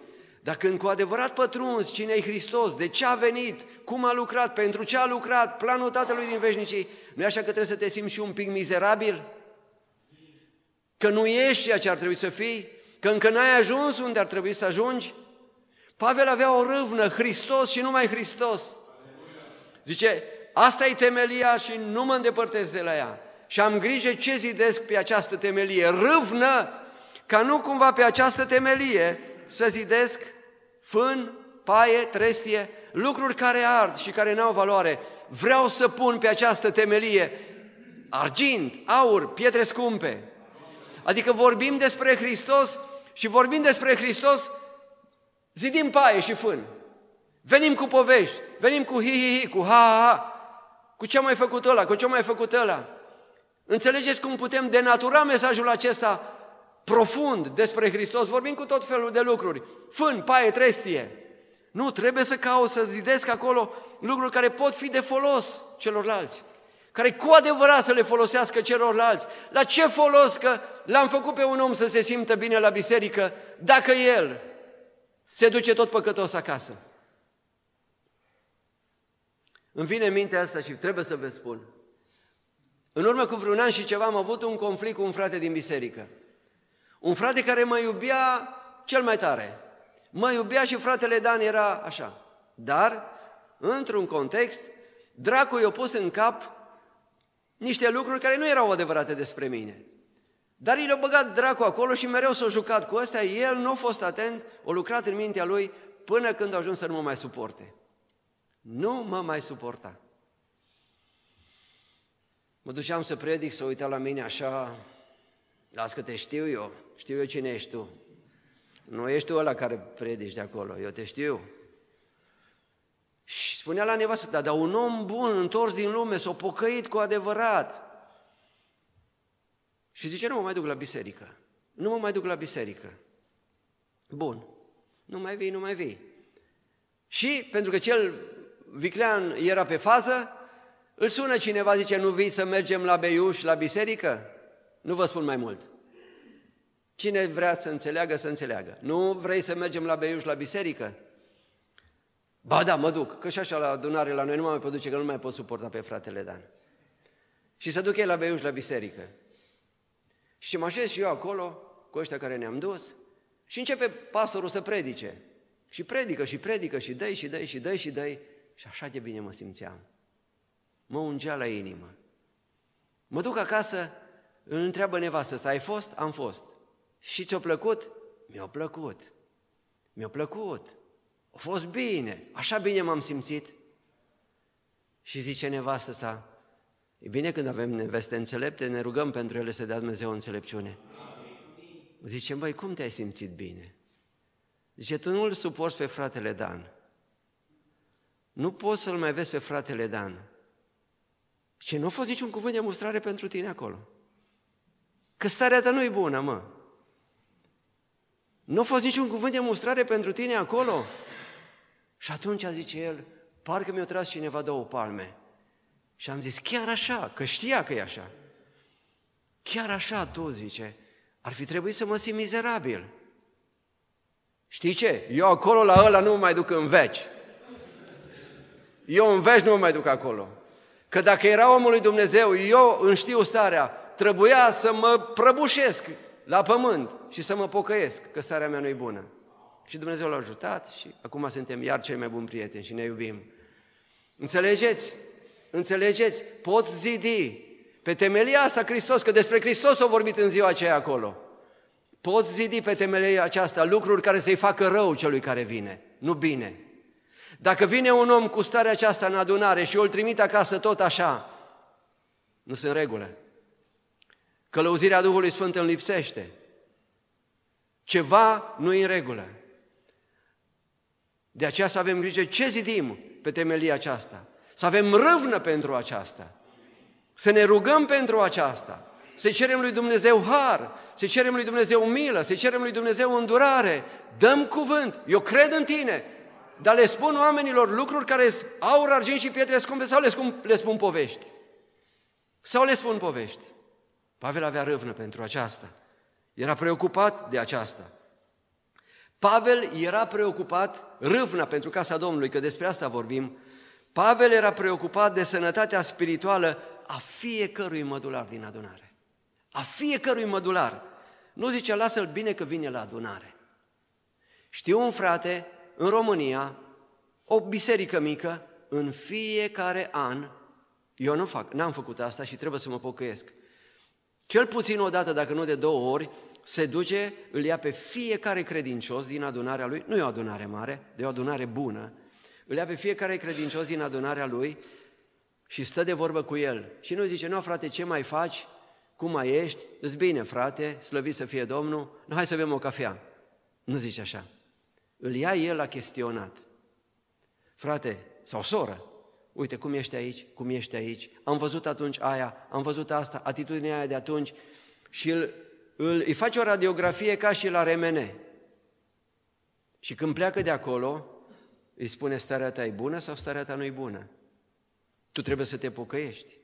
Speaker 1: Dar când cu adevărat pătrunzi cine e Hristos, de ce a venit, cum a lucrat, pentru ce a lucrat, planul Tatălui din veșnicii, nu e așa că trebuie să te simți și un pic mizerabil? Că nu ești ceea ce ar trebui să fii? Că încă n-ai ajuns unde ar trebui să ajungi? Pavel avea o râvnă, Hristos și numai Hristos. Zice, asta e temelia și nu mă îndepărtez de la ea. Și am grijă ce zidesc pe această temelie. Râvnă, ca nu cumva pe această temelie să zidesc fân, paie, trestie, lucruri care ard și care n-au valoare. Vreau să pun pe această temelie argint, aur, pietre scumpe. Adică vorbim despre Hristos și vorbim despre Hristos, zidim paie și fân. Venim cu povești, venim cu hi-hi-hi, cu ha-ha-ha, cu ce a mai făcut ăla, cu ce a mai făcut ăla. Înțelegeți cum putem denatura mesajul acesta profund despre Hristos? Vorbim cu tot felul de lucruri. Fân, paie, trestie. Nu, trebuie să caut să zidesc acolo lucruri care pot fi de folos celorlalți care cu adevărat să le folosească celorlalți. La ce folos că l-am făcut pe un om să se simtă bine la biserică dacă el se duce tot păcătos acasă? Îmi vine mintea asta și trebuie să vă spun. În urmă cu vreun an și ceva am avut un conflict cu un frate din biserică. Un frate care mă iubea cel mai tare. Mă iubea și fratele Dan era așa. Dar, într-un context, dracul i-a pus în cap niște lucruri care nu erau adevărate despre mine. Dar i l-a băgat dracu acolo și mereu s-a jucat cu astea, el nu a fost atent, a lucrat în mintea lui până când a ajuns să nu mă mai suporte. Nu mă mai suporta. Mă duceam să predic, să uita la mine așa, las că te știu eu, știu eu cine ești tu. Nu ești tu ăla care predici de acolo, eu te știu. Și spunea la nevastă ta, dar un om bun, întors din lume, s-a pocăit cu adevărat. Și zice, nu mă mai duc la biserică. Nu mă mai duc la biserică. Bun. Nu mai vii, nu mai vii. Și pentru că cel viclean era pe fază, îl sună cineva, zice, nu vii să mergem la Beiuș, la biserică? Nu vă spun mai mult. Cine vrea să înțeleagă, să înțeleagă. Nu vrei să mergem la Beiuș, la biserică? Ba da, mă duc, că și așa la adunare la noi nu mă mai pot duce, că nu mai pot suporta pe fratele Dan. Și să duc el la Beiuș, la biserică. Și mă așez și eu acolo, cu ăștia care ne-am dus, și începe pastorul să predice. Și predică, și predică, și dă și dă și dă și dă Și așa de bine mă simțeam. Mă ungea la inimă. Mă duc acasă, îl întreabă nevastă asta, ai fost? Am fost. Și ți-a plăcut? Mi-a plăcut. Mi-a plăcut. A fost bine. Așa bine m-am simțit. Și zice nevastă sa, e bine când avem neveste înțelepte, ne rugăm pentru ele să dea Dumnezeu înțelepciune. Zice, băi, cum te-ai simțit bine? Zice, tu nu-l suporți pe fratele Dan. Nu poți să-l mai vezi pe fratele Dan. Ce nu a fost niciun cuvânt de mustrare pentru tine acolo. Că starea ta nu e bună, mă. Nu a fost niciun cuvânt de mustrare pentru tine acolo. Și atunci, zice el, parcă mi-a tras cineva două palme. Și am zis, chiar așa, că știa că e așa. Chiar așa tu, zice, ar fi trebuit să mă simt mizerabil. Știi ce? Eu acolo la ăla nu mă mai duc în veci. Eu în veci nu mă mai duc acolo. Că dacă era omul lui Dumnezeu, eu în știu starea, trebuia să mă prăbușesc la pământ și să mă pocăiesc, că starea mea nu e bună. Și Dumnezeu l-a ajutat și acum suntem iar cei mai buni prieteni și ne iubim. Înțelegeți? Înțelegeți? Poți zidi pe temelia asta Hristos, că despre Hristos a vorbit în ziua aceea acolo. Poți zidi pe temelia aceasta lucruri care să-i facă rău celui care vine, nu bine. Dacă vine un om cu starea aceasta în adunare și îl trimite acasă tot așa, nu sunt regulă. Călăuzirea Duhului Sfânt îmi lipsește. Ceva nu e în regulă. De aceea să avem grijă ce zidim pe temelia aceasta. Să avem râvnă pentru aceasta. Să ne rugăm pentru aceasta. Să cerem lui Dumnezeu har, să cerem lui Dumnezeu milă, să cerem lui Dumnezeu îndurare. Dăm cuvânt. Eu cred în tine. Dar le spun oamenilor lucruri care aur, argint și pietre scumpe sau le spun, le spun povești? Sau le spun povești? Pavel avea râvnă pentru aceasta. Era preocupat de aceasta. Pavel era preocupat, râvna pentru casa Domnului, că despre asta vorbim, Pavel era preocupat de sănătatea spirituală a fiecărui mădular din adunare. A fiecărui mădular. Nu zice, lasă-l bine că vine la adunare. Știu un frate în România, o biserică mică, în fiecare an, eu nu fac, n-am făcut asta și trebuie să mă pocăiesc. Cel puțin o dată, dacă nu de două ori, se duce, îl ia pe fiecare credincios din adunarea lui, nu e o adunare mare, de o adunare bună, îl ia pe fiecare credincios din adunarea lui și stă de vorbă cu el. Și nu zice, nu frate, ce mai faci? Cum mai ești? Îți bine, frate, slăvit să fie Domnul, nu, hai să bem o cafea. Nu zice așa. Îl ia el la chestionat. Frate sau soră, uite cum ești aici, cum ești aici, am văzut atunci aia, am văzut asta, atitudinea aia de atunci și îl, îl, îi face o radiografie ca și la remene. Și când pleacă de acolo, îi spune starea ta e bună sau starea ta nu e bună. Tu trebuie să te pocăiești.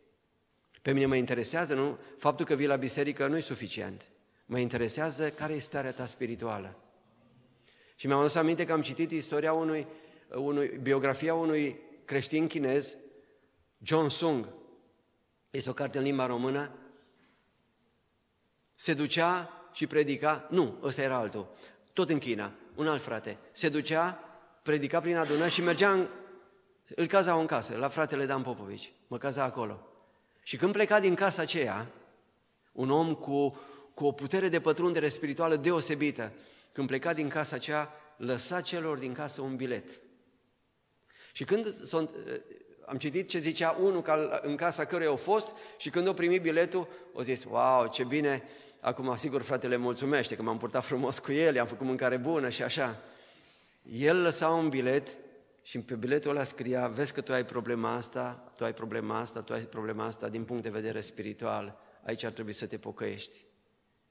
Speaker 1: Pe mine mă interesează, nu? Faptul că vii la biserică nu e suficient. Mă interesează care e starea ta spirituală. Și mi-am adus aminte că am citit istoria unui, unui, biografia unui creștin chinez, John Sung. Este o carte în limba română. Se ducea și predica, nu, ăsta era altul, tot în China, un alt frate. Se ducea, predica prin adunări și mergea în, îl cazau în casă, la fratele Dan Popovici, mă caza acolo. Și când pleca din casa aceea, un om cu, cu o putere de pătrundere spirituală deosebită, când pleca din casa aceea, lăsa celor din casă un bilet. Și când sunt, am citit ce zicea unul în casa căruia au fost și când au primit biletul, au zis, wow, ce bine, acum sigur fratele mulțumește că m-am purtat frumos cu el, i-am făcut mâncare bună și așa. El lăsa un bilet și pe biletul ăla scria, vezi că tu ai problema asta, tu ai problema asta, tu ai problema asta din punct de vedere spiritual, aici ar trebui să te pocăiești.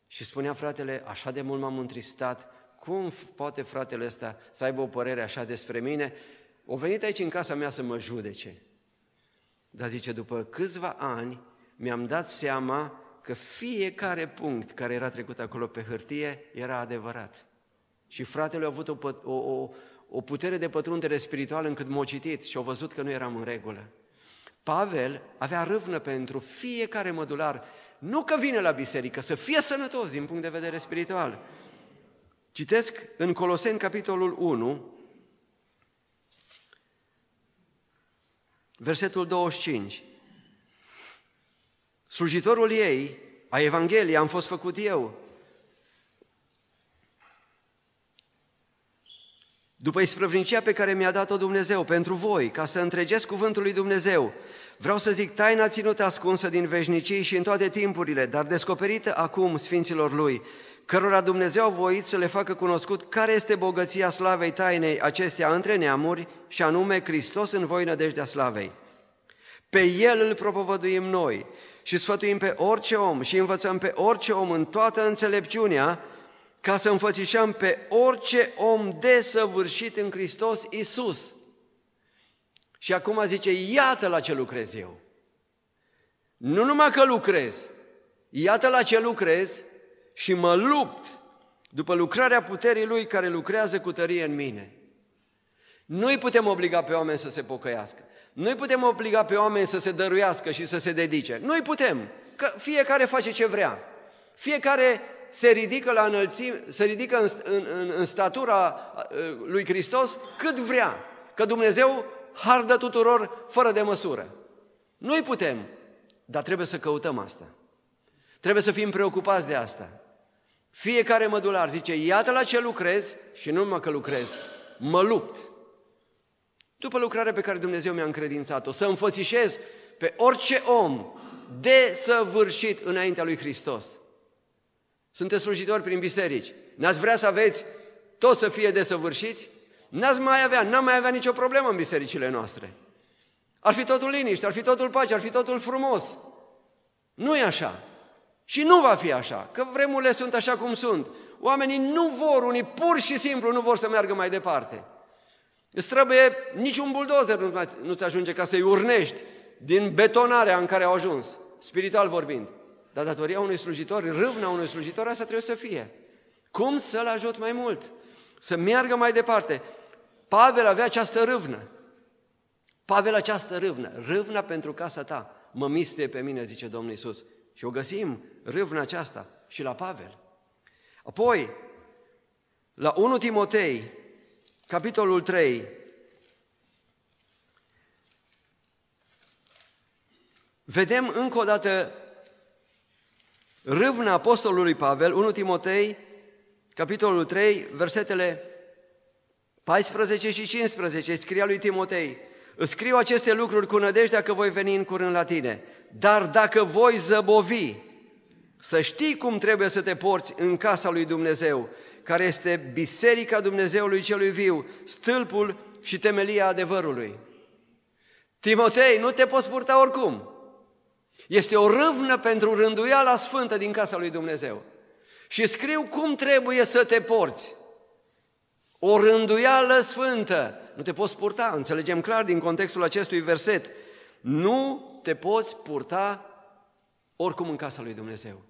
Speaker 1: Și spunea fratele, așa de mult m-am întristat, cum poate fratele ăsta să aibă o părere așa despre mine? O venit aici în casa mea să mă judece. Dar zice, după câțiva ani mi-am dat seama că fiecare punct care era trecut acolo pe hârtie era adevărat. Și fratele a avut o, o, o, o putere de pătrundere spirituală încât m-a citit și a văzut că nu eram în regulă. Pavel avea râvnă pentru fiecare mădular, nu că vine la biserică, să fie sănătos din punct de vedere spiritual. Citesc în Coloseni, capitolul 1, versetul 25. Slujitorul ei, a Evangheliei, am fost făcut eu. După isprăvnicia pe care mi-a dat-o Dumnezeu pentru voi, ca să întregesc cuvântul lui Dumnezeu, vreau să zic taina ținută ascunsă din veșnicii și în toate timpurile, dar descoperită acum Sfinților Lui, cărora Dumnezeu a voit să le facă cunoscut care este bogăția slavei tainei acestea între neamuri, și anume Hristos în voi nădejdea slavei. Pe El îl propovăduim noi și sfătuim pe orice om și învățăm pe orice om în toată înțelepciunea, ca să înfățișăm pe orice om desăvârșit în Hristos Isus. Și acum zice, iată la ce lucrez eu. Nu numai că lucrez, iată la ce lucrez și mă lupt după lucrarea puterii Lui care lucrează cu tărie în mine. Nu-i putem obliga pe oameni să se pocăiască. Nu-i putem obliga pe oameni să se dăruiască și să se dedice. Nu-i putem, că fiecare face ce vrea. Fiecare se ridică la înălțime, se ridică în, în, în, în statura uh, lui Hristos cât vrea. Că Dumnezeu hardă tuturor fără de măsură. Nu-i putem, dar trebuie să căutăm asta. Trebuie să fim preocupați de asta. Fiecare mădular zice, iată la ce lucrez și nu numai că lucrez, mă lupt. După lucrarea pe care Dumnezeu mi-a încredințat-o, să înfățișez pe orice om desăvârșit înaintea lui Hristos. Sunteți slujitori prin biserici. N-ați vrea să aveți tot să fie desăvârșiți? N-ați mai avea, n-am mai avea nicio problemă în bisericile noastre. Ar fi totul liniște, ar fi totul pace, ar fi totul frumos. Nu e așa. Și nu va fi așa, că vremurile sunt așa cum sunt. Oamenii nu vor, unii pur și simplu nu vor să meargă mai departe. Îți trebuie niciun buldozer nu-ți ajunge ca să-i urnești din betonarea în care au ajuns, spiritual vorbind. Dar datoria unui slujitor, râvna unui slujitor, asta trebuie să fie. Cum să-l ajut mai mult? Să meargă mai departe. Pavel avea această râvnă. Pavel această râvnă. Râvna pentru casa ta. Mă mistuie pe mine, zice Domnul Iisus. Și o găsim, râvna aceasta, și la Pavel. Apoi, la 1 Timotei, capitolul 3, vedem încă o dată râvna apostolului Pavel, 1 Timotei, capitolul 3, versetele 14 și 15, scria lui Timotei, îți scriu aceste lucruri cu nădejdea că voi veni în curând la tine, dar dacă voi zăbovi, să știi cum trebuie să te porți în casa lui Dumnezeu, care este biserica Dumnezeului celui viu, stâlpul și temelia adevărului. Timotei, nu te poți purta oricum. Este o râvnă pentru rânduiala sfântă din casa lui Dumnezeu. Și scriu cum trebuie să te porți. O rânduială sfântă. Nu te poți purta, înțelegem clar din contextul acestui verset. Nu te poți purta oricum în casa lui Dumnezeu.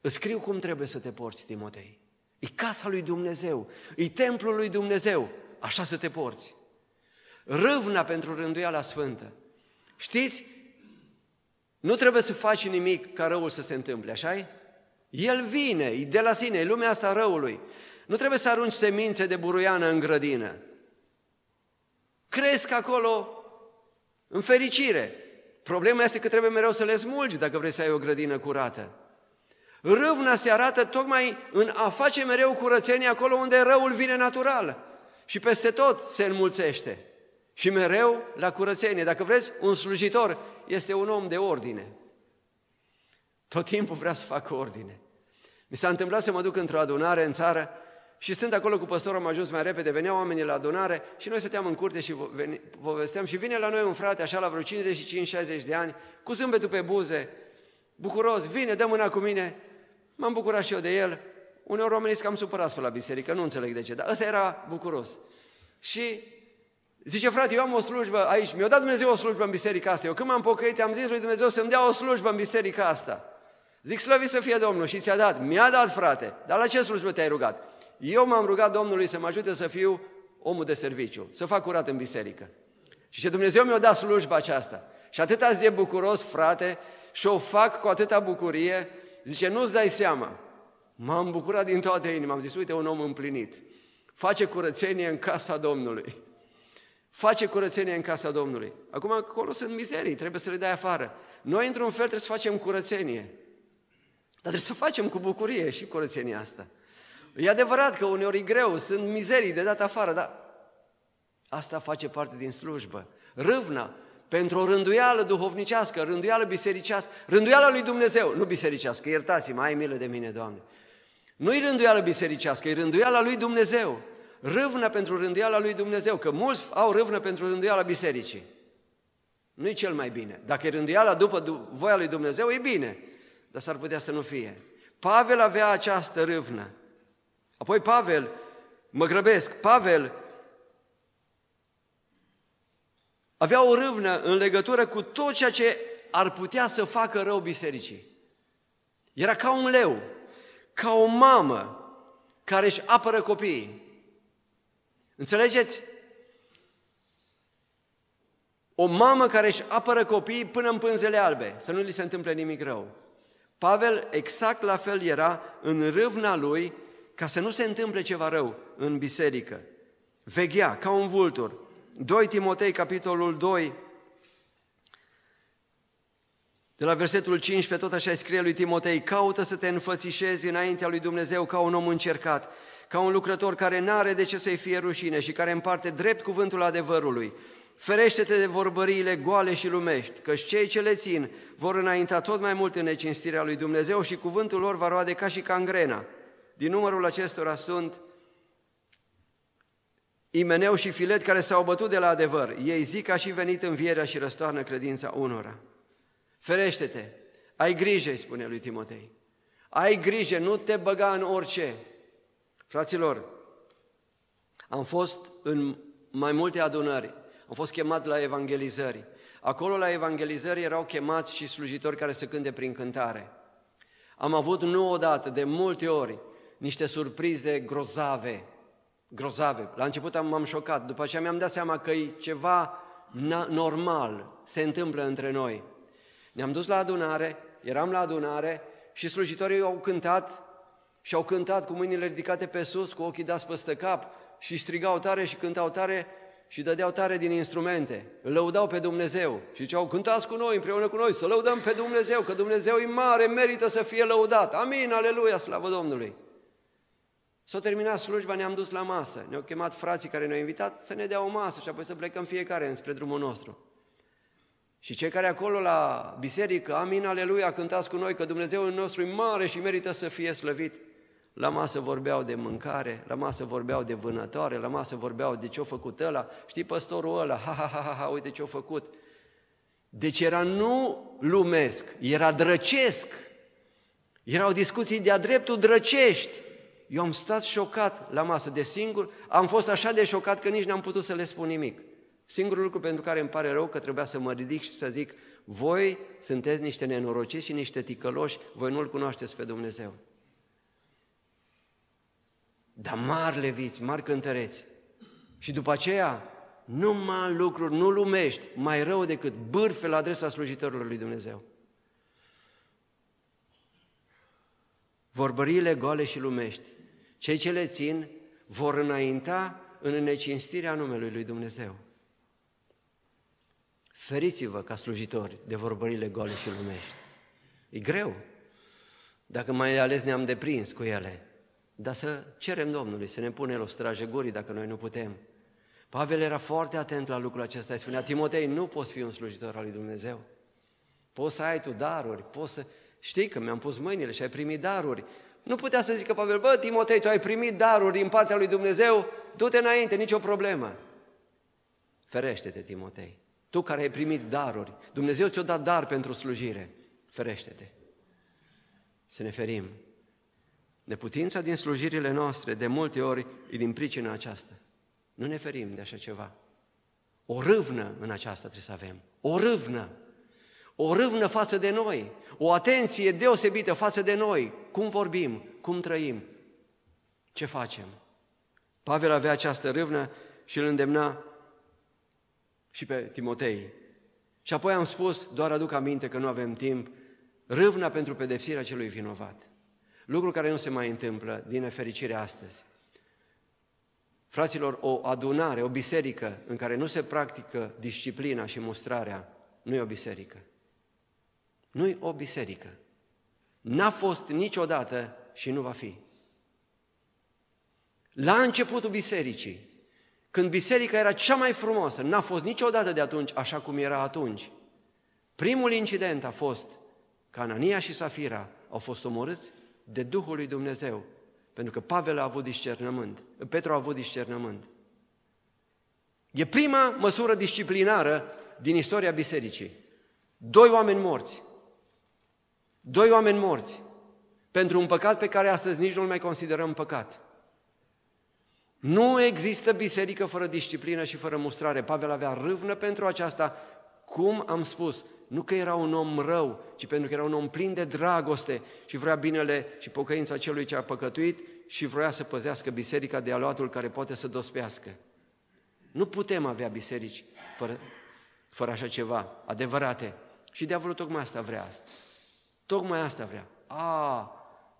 Speaker 1: Îți scriu cum trebuie să te porți, Timotei. E casa lui Dumnezeu, e templul lui Dumnezeu, așa să te porți. Râvna pentru rânduiala sfântă. Știți, nu trebuie să faci nimic ca răul să se întâmple, așa -i? El vine, e de la sine, e lumea asta răului. Nu trebuie să arunci semințe de buruiană în grădină. Cresc acolo în fericire. Problema este că trebuie mereu să le smulgi dacă vrei să ai o grădină curată. Râvna se arată tocmai în a face mereu curățenie acolo unde răul vine natural și peste tot se înmulțește. Și mereu la curățenie. Dacă vreți, un slujitor este un om de ordine. Tot timpul vrea să facă ordine. Mi s-a întâmplat să mă duc într-o adunare în țară și stând acolo cu păstorul am ajuns mai repede, veneau oamenii la adunare și noi stăteam în curte și povesteam și vine la noi un frate așa la vreo 55-60 de ani, cu zâmbetul pe buze, bucuros, vine, dă mâna cu mine, m-am bucurat și eu de el, uneori oamenii sunt cam supărați pe la biserică, nu înțeleg de ce, dar ăsta era bucuros. Și zice, frate, eu am o slujbă aici, mi-a dat Dumnezeu o slujbă în biserica asta, eu când m-am pocăit, am zis lui Dumnezeu să-mi dea o slujbă în biserica asta. Zic, slăvit să fie Domnul și ți-a dat, mi-a dat frate, dar la ce slujbă te-ai rugat? Eu m-am rugat Domnului să mă ajute să fiu omul de serviciu, să fac curat în biserică. Și ce Dumnezeu mi-a dat slujba aceasta. Și atâta de bucuros, frate, și o fac cu atâta bucurie, zice, nu-ți dai seama. M-am bucurat din toată inima, am zis, uite, un om împlinit. Face curățenie în casa Domnului. Face curățenie în casa Domnului. Acum acolo sunt mizerii, trebuie să le dai afară. Noi, într-un fel, trebuie să facem curățenie. Dar trebuie să facem cu bucurie și curățenia asta. E adevărat că uneori e greu, sunt mizerii de dat afară, dar asta face parte din slujbă. Râvna, pentru o rânduială duhovnicească, rânduială bisericească, rânduiala lui Dumnezeu, nu bisericească, iertați-mă, ai milă de mine, Doamne. Nu-i rânduială bisericească, e rânduiala lui Dumnezeu. Râvnă pentru rânduiala lui Dumnezeu, că mulți au râvnă pentru rânduiala bisericii. Nu-i cel mai bine. Dacă e rânduiala după voia lui Dumnezeu, e bine, dar s-ar putea să nu fie. Pavel avea această râvnă. Apoi Pavel, mă grăbesc, Pavel avea o râvnă în legătură cu tot ceea ce ar putea să facă rău bisericii. Era ca un leu, ca o mamă care își apără copiii. Înțelegeți? O mamă care își apără copiii până în pânzele albe, să nu li se întâmple nimic rău. Pavel exact la fel era în râvna lui ca să nu se întâmple ceva rău în biserică. Veghea ca un vultur. 2 Timotei, capitolul 2, de la versetul 15, tot așa scrie lui Timotei, caută să te înfățișezi înaintea lui Dumnezeu ca un om încercat, ca un lucrător care n-are de ce să-i fie rușine și care împarte drept cuvântul adevărului. Ferește-te de vorbăriile goale și lumești, căci cei ce le țin vor înainta tot mai mult în necinstirea lui Dumnezeu și cuvântul lor va roade ca și cangrena. Din numărul acestora sunt Imeneu și Filet care s-au bătut de la adevăr. Ei zic că a și venit învierea și răstoarnă credința unora. Ferește-te, ai grijă, îi spune lui Timotei. Ai grijă, nu te băga în orice. Fraților, am fost în mai multe adunări, am fost chemat la evangelizări. Acolo la evangelizări erau chemați și slujitori care se cânte prin cântare. Am avut nu odată, de multe ori, niște surprize grozave, grozave. La început m-am șocat, după aceea mi-am dat seama că e ceva normal, se întâmplă între noi. Ne-am dus la adunare, eram la adunare și slujitorii au cântat și au cântat cu mâinile ridicate pe sus, cu ochii dați peste cap și strigau tare și cântau tare și dădeau tare din instrumente, îl lăudau pe Dumnezeu și ziceau, cântați cu noi, împreună cu noi, să lăudăm pe Dumnezeu, că Dumnezeu e mare, merită să fie lăudat. Amin, aleluia, slavă Domnului! S-a terminat slujba, ne-am dus la masă. Ne-au chemat frații care ne-au invitat să ne dea o masă și apoi să plecăm fiecare înspre drumul nostru. Și cei care acolo la biserică, amin, aleluia, cântați cu noi că Dumnezeul nostru e mare și merită să fie slăvit. La masă vorbeau de mâncare, la masă vorbeau de vânătoare, la masă vorbeau de ce-a făcut ăla. Știi păstorul ăla, ha, ha, ha, ha, ha uite ce-a făcut. Deci era nu lumesc, era drăcesc. Erau discuții de-a dreptul drăcești. Eu am stat șocat la masă de singur, am fost așa de șocat că nici n-am putut să le spun nimic. Singurul lucru pentru care îmi pare rău că trebuia să mă ridic și să zic, voi sunteți niște nenorociți și niște ticăloși, voi nu-L cunoașteți pe Dumnezeu. Dar mari leviți, mari cântăreți. Și după aceea, numai lucruri, nu lumești, mai rău decât bârfe la adresa slujitorilor lui Dumnezeu. Vorbăriile goale și lumești. Cei ce le țin vor înainta în necinstirea numelui lui Dumnezeu. Feriți-vă ca slujitori de vorbările goale și lumești. E greu. Dacă mai ales ne-am deprins cu ele. Dar să cerem Domnului să ne pune o strajă gurii dacă noi nu putem. Pavel era foarte atent la lucrul acesta. Îi spunea, Timotei, nu poți fi un slujitor al lui Dumnezeu. Poți să ai tu daruri, poți să... Știi că mi-am pus mâinile și ai primit daruri. Nu putea să zică Pavel, bă, Timotei, tu ai primit daruri din partea lui Dumnezeu, du-te înainte, nicio problemă. Ferește-te, Timotei. Tu care ai primit daruri, Dumnezeu ți-a dat dar pentru slujire, ferește-te. Să ne ferim. Neputința din slujirile noastre, de multe ori, e din pricina aceasta. Nu ne ferim de așa ceva. O râvnă în aceasta trebuie să avem. O râvnă. O râvnă față de noi. O atenție deosebită față de noi. Cum vorbim, cum trăim, ce facem. Pavel avea această râvnă și îl îndemna și pe Timotei. Și apoi am spus, doar aduc aminte că nu avem timp, râvna pentru pedepsirea celui vinovat. Lucru care nu se mai întâmplă, din nefericire, astăzi. Fraților, o adunare, o biserică în care nu se practică disciplina și mustrarea, nu e o biserică. Nu e o biserică. N-a fost niciodată și nu va fi. La începutul bisericii, când biserica era cea mai frumoasă, n-a fost niciodată de atunci așa cum era atunci. Primul incident a fost că Anania și Safira au fost omorâți de Duhul lui Dumnezeu, pentru că Pavel a avut discernământ, Petru a avut discernământ. E prima măsură disciplinară din istoria bisericii. Doi oameni morți. Doi oameni morți pentru un păcat pe care astăzi nici nu-l mai considerăm păcat. Nu există biserică fără disciplină și fără mustrare. Pavel avea râvnă pentru aceasta, cum am spus, nu că era un om rău, ci pentru că era un om plin de dragoste și vrea binele și pocăința celui ce a păcătuit și vrea să păzească biserica de aluatul care poate să dospească. Nu putem avea biserici fără, fără așa ceva, adevărate. Și diavolul tocmai asta vrea asta. Tocmai asta vrea. A,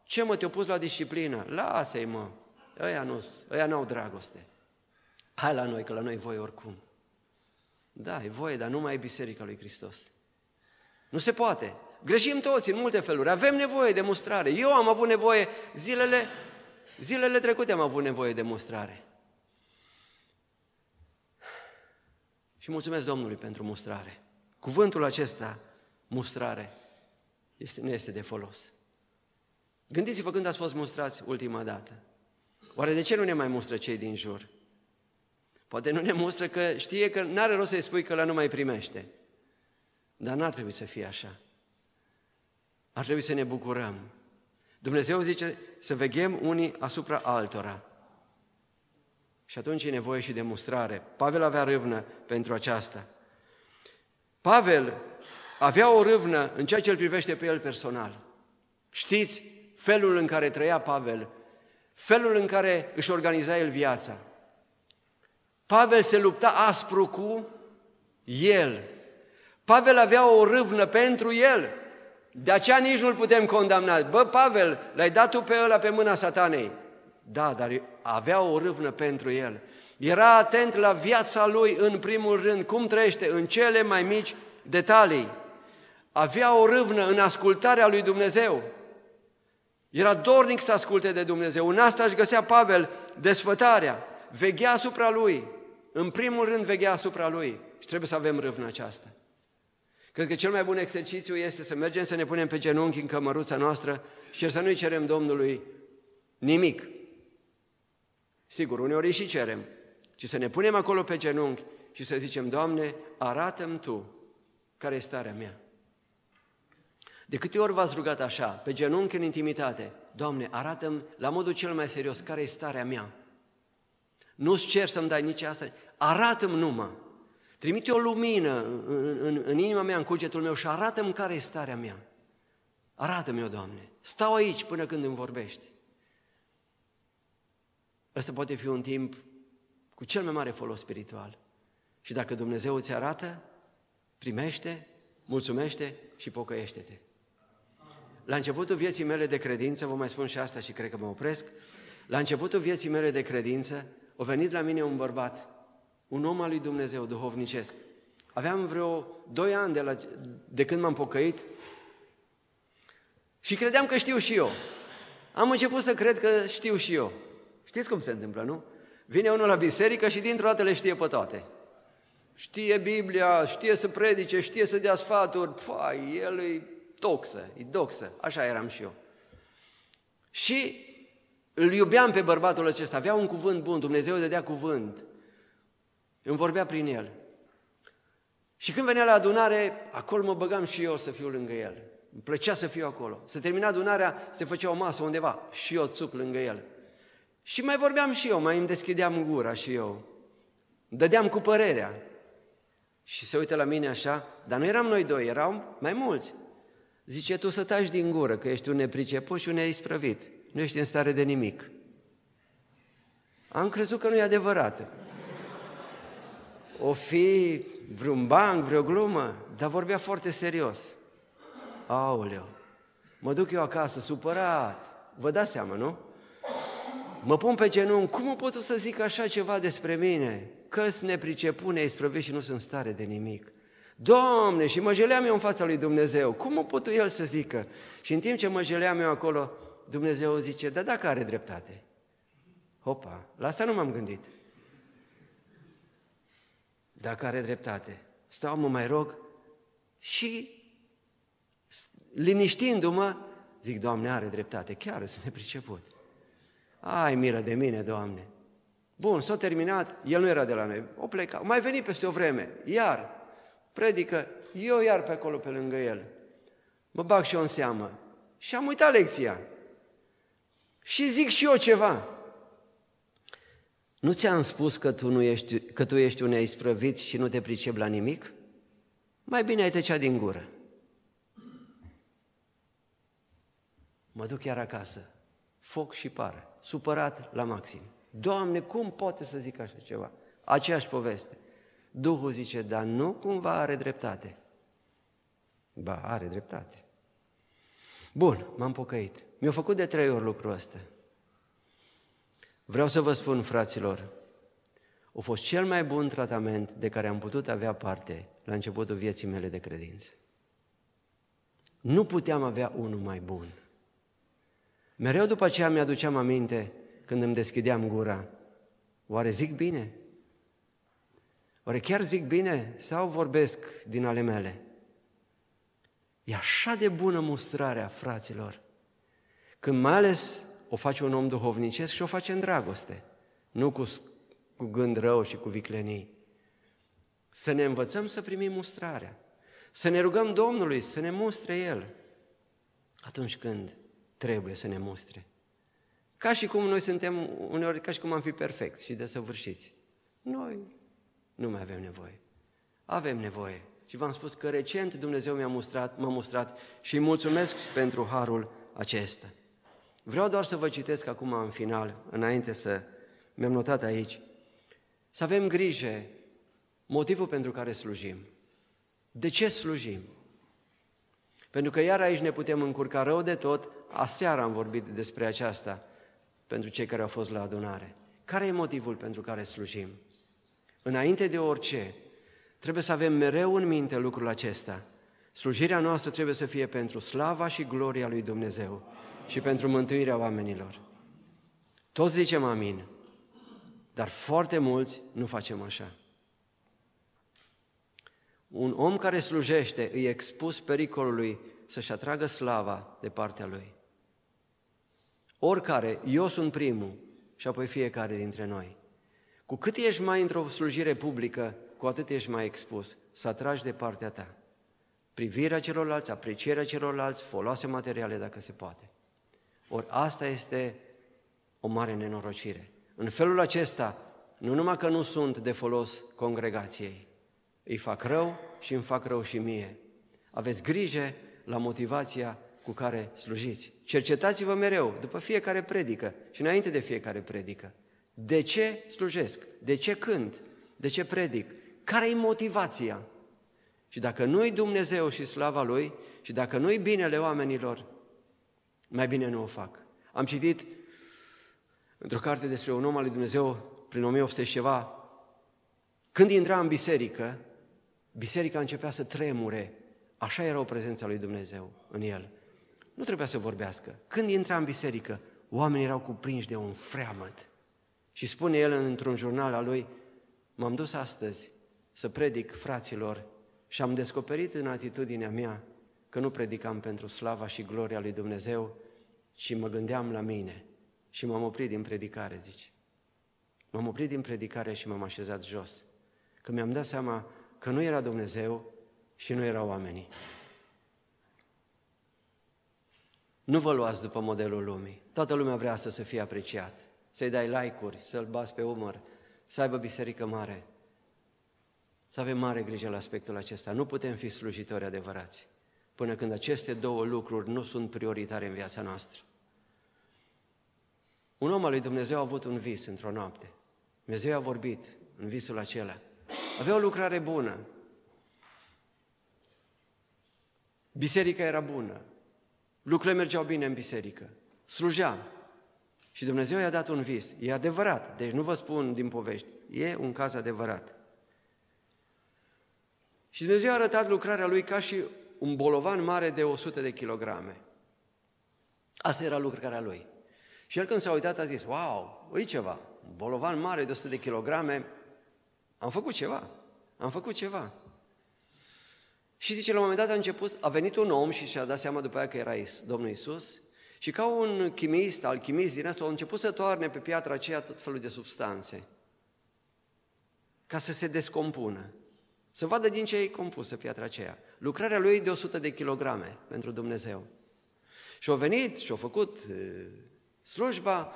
Speaker 1: ce mă, te-a pus la disciplină? Lasă-i, mă. Ăia, nu, ăia n-au dragoste. Hai la noi, că la noi voi oricum. Da, e voie, dar nu mai e Biserica lui Hristos. Nu se poate. Greșim toți în multe feluri. Avem nevoie de mustrare. Eu am avut nevoie, zilele, zilele trecute am avut nevoie de mustrare. Și mulțumesc Domnului pentru mustrare. Cuvântul acesta, mustrare, este, nu este de folos. Gândiți-vă când ați fost mustrați ultima dată. Oare de ce nu ne mai mustră cei din jur? Poate nu ne mustră că știe că n-are rost să-i spui că la nu mai primește. Dar n-ar trebui să fie așa. Ar trebui să ne bucurăm. Dumnezeu zice să veghem unii asupra altora. Și atunci e nevoie și de mustrare. Pavel avea râvnă pentru aceasta. Pavel avea o râvnă în ceea ce îl privește pe el personal. Știți felul în care trăia Pavel, felul în care își organiza el viața. Pavel se lupta aspru cu el. Pavel avea o râvnă pentru el. De aceea nici nu-l putem condamna. Bă, Pavel, l-ai dat tu pe ăla pe mâna satanei. Da, dar avea o râvnă pentru el. Era atent la viața lui în primul rând, cum trăiește, în cele mai mici detalii. Avea o râvnă în ascultarea lui Dumnezeu. Era dornic să asculte de Dumnezeu. În asta își găsea Pavel desfătarea. Veghea asupra lui. În primul rând veghea asupra lui. Și trebuie să avem râvnă aceasta. Cred că cel mai bun exercițiu este să mergem să ne punem pe genunchi în cămăruța noastră și să nu-i cerem Domnului nimic. Sigur, uneori și cerem, ci să ne punem acolo pe genunchi și să zicem, Doamne, arată-mi Tu care e starea mea. De câte ori v-ați rugat așa, pe genunchi în intimitate, Doamne, arată-mi la modul cel mai serios care e starea mea. Nu-ți cer să-mi dai nici asta, arată-mi numai. Trimite o lumină în, în, în inima mea, în cugetul meu și arată-mi care e starea mea. Arată-mi-o, Doamne. Stau aici până când îmi vorbești. Ăsta poate fi un timp cu cel mai mare folos spiritual. Și dacă Dumnezeu îți arată, primește, mulțumește și pocăiește-te. La începutul vieții mele de credință, vă mai spun și asta și cred că mă opresc, la începutul vieții mele de credință, a venit la mine un bărbat, un om al lui Dumnezeu, duhovnicesc. Aveam vreo doi ani de, la, de când m-am pocăit și credeam că știu și eu. Am început să cred că știu și eu. Știți cum se întâmplă, nu? Vine unul la biserică și dintr-o dată le știe pe toate. Știe Biblia, știe să predice, știe să dea sfaturi, Păi, el e toxă, e doxă, așa eram și eu. Și îl iubeam pe bărbatul acesta, avea un cuvânt bun, Dumnezeu îi dădea cuvânt. Îmi vorbea prin el. Și când venea la adunare, acolo mă băgam și eu să fiu lângă el. Îmi plăcea să fiu acolo. Să termina adunarea, se făcea o masă undeva și eu țup lângă el. Și mai vorbeam și eu, mai îmi deschideam gura și eu. Dădeam cu părerea. Și se uită la mine așa, dar nu eram noi doi, erau mai mulți. Zice, tu să taci din gură, că ești un nepriceput și un neisprăvit. Nu ești în stare de nimic. Am crezut că nu e adevărat. O fi vreun banc, vreo glumă, dar vorbea foarte serios. Aoleu, mă duc eu acasă supărat, vă dați seama, nu? Mă pun pe genunchi, cum pot să zic așa ceva despre mine? Că-s nepricepune, isprăvești și nu sunt stare de nimic. Doamne, și mă jeleam eu în fața lui Dumnezeu, cum o pot el să zică? Și în timp ce mă jeleam eu acolo, Dumnezeu zice, da dacă are dreptate. Hopa, la asta nu m-am gândit. Dacă are dreptate. Stau, mă mai rog și liniștindu-mă, zic, Doamne, are dreptate, chiar sunt nepriceput. Ai miră de mine, Doamne. Bun, s-a terminat, el nu era de la noi, o pleca, mai venit peste o vreme, iar, predică, eu iar pe acolo, pe lângă el. Mă bag și eu în seamă. Și am uitat lecția. Și zic și eu ceva. Nu ți-am spus că tu, nu ești, că tu ești un neisprăvit și nu te pricep la nimic? Mai bine ai tăcea din gură. Mă duc chiar acasă, foc și pară, supărat la maxim. Doamne, cum poate să zic așa ceva? Aceeași poveste. Duhul zice, dar nu cumva are dreptate. Ba, are dreptate. Bun, m-am pocăit. Mi-a făcut de trei ori lucrul ăsta. Vreau să vă spun, fraților, a fost cel mai bun tratament de care am putut avea parte la începutul vieții mele de credință. Nu puteam avea unul mai bun. Mereu după aceea mi-aduceam aminte când îmi deschideam gura. Oare zic bine? Oare chiar zic bine sau vorbesc din ale mele? E așa de bună mustrarea, fraților, când mai ales o face un om duhovnicesc și o face în dragoste, nu cu, cu gând rău și cu viclenii. Să ne învățăm să primim mustrarea, să ne rugăm Domnului să ne mustre El atunci când trebuie să ne mustre. Ca și cum noi suntem uneori, ca și cum am fi perfecți și desăvârșiți. Noi nu mai avem nevoie. Avem nevoie. Și v-am spus că recent Dumnezeu mi-a mustrat, m-a mustrat și îi mulțumesc pentru harul acesta. Vreau doar să vă citesc acum în final, înainte să mi-am notat aici, să avem grijă motivul pentru care slujim. De ce slujim? Pentru că iar aici ne putem încurca rău de tot, aseară am vorbit despre aceasta pentru cei care au fost la adunare. Care e motivul pentru care slujim? Înainte de orice, trebuie să avem mereu în minte lucrul acesta. Slujirea noastră trebuie să fie pentru slava și gloria lui Dumnezeu și pentru mântuirea oamenilor. Toți zicem amin, dar foarte mulți nu facem așa. Un om care slujește îi expus pericolului să-și atragă slava de partea lui. Oricare, eu sunt primul și apoi fiecare dintre noi. Cu cât ești mai într-o slujire publică, cu atât ești mai expus să atragi de partea ta. Privirea celorlalți, aprecierea celorlalți, foloase materiale dacă se poate. Ori asta este o mare nenorocire. În felul acesta, nu numai că nu sunt de folos congregației, îi fac rău și îmi fac rău și mie. Aveți grijă la motivația cu care slujiți. Cercetați-vă mereu, după fiecare predică și înainte de fiecare predică. De ce slujesc? De ce cânt? De ce predic? Care e motivația? Și dacă nu-i Dumnezeu și slava Lui, și dacă nu-i binele oamenilor, mai bine nu o fac. Am citit într-o carte despre un om al lui Dumnezeu prin 1800 și ceva, când intra în biserică, biserica începea să tremure. Așa era o prezența lui Dumnezeu în el. Nu trebuia să vorbească. Când intra în biserică, oamenii erau cuprinși de un freamăt. Și spune el într-un jurnal al lui, m-am dus astăzi să predic fraților și am descoperit în atitudinea mea că nu predicam pentru slava și gloria lui Dumnezeu, ci mă gândeam la mine și m-am oprit din predicare, zice. M-am oprit din predicare și m-am așezat jos, că mi-am dat seama că nu era Dumnezeu și nu erau oamenii. Nu vă luați după modelul lumii. Toată lumea vrea asta să fie apreciat, să-i dai like-uri, să-l bați pe umăr, să aibă biserică mare. Să avem mare grijă la aspectul acesta. Nu putem fi slujitori adevărați până când aceste două lucruri nu sunt prioritare în viața noastră. Un om al lui Dumnezeu a avut un vis într-o noapte. Dumnezeu a vorbit în visul acela. Avea o lucrare bună. Biserica era bună. Lucrurile mergeau bine în biserică. Slujea. Și Dumnezeu i-a dat un vis. E adevărat. Deci nu vă spun din povești. E un caz adevărat. Și Dumnezeu a arătat lucrarea lui ca și un bolovan mare de 100 de kilograme. Asta era lucrarea lui. Și el când s-a uitat a zis, wow, uite ceva, un bolovan mare de 100 de kilograme, am făcut ceva, am făcut ceva. Și zice, la un moment dat a început, a venit un om și și-a dat seama după aia că era Domnul Isus și ca un chimist, alchimist din asta, a început să toarne pe piatra aceea tot felul de substanțe ca să se descompună, să vadă din ce e compusă piatra aceea. Lucrarea lui de 100 de kilograme pentru Dumnezeu. Și a venit și a făcut slujba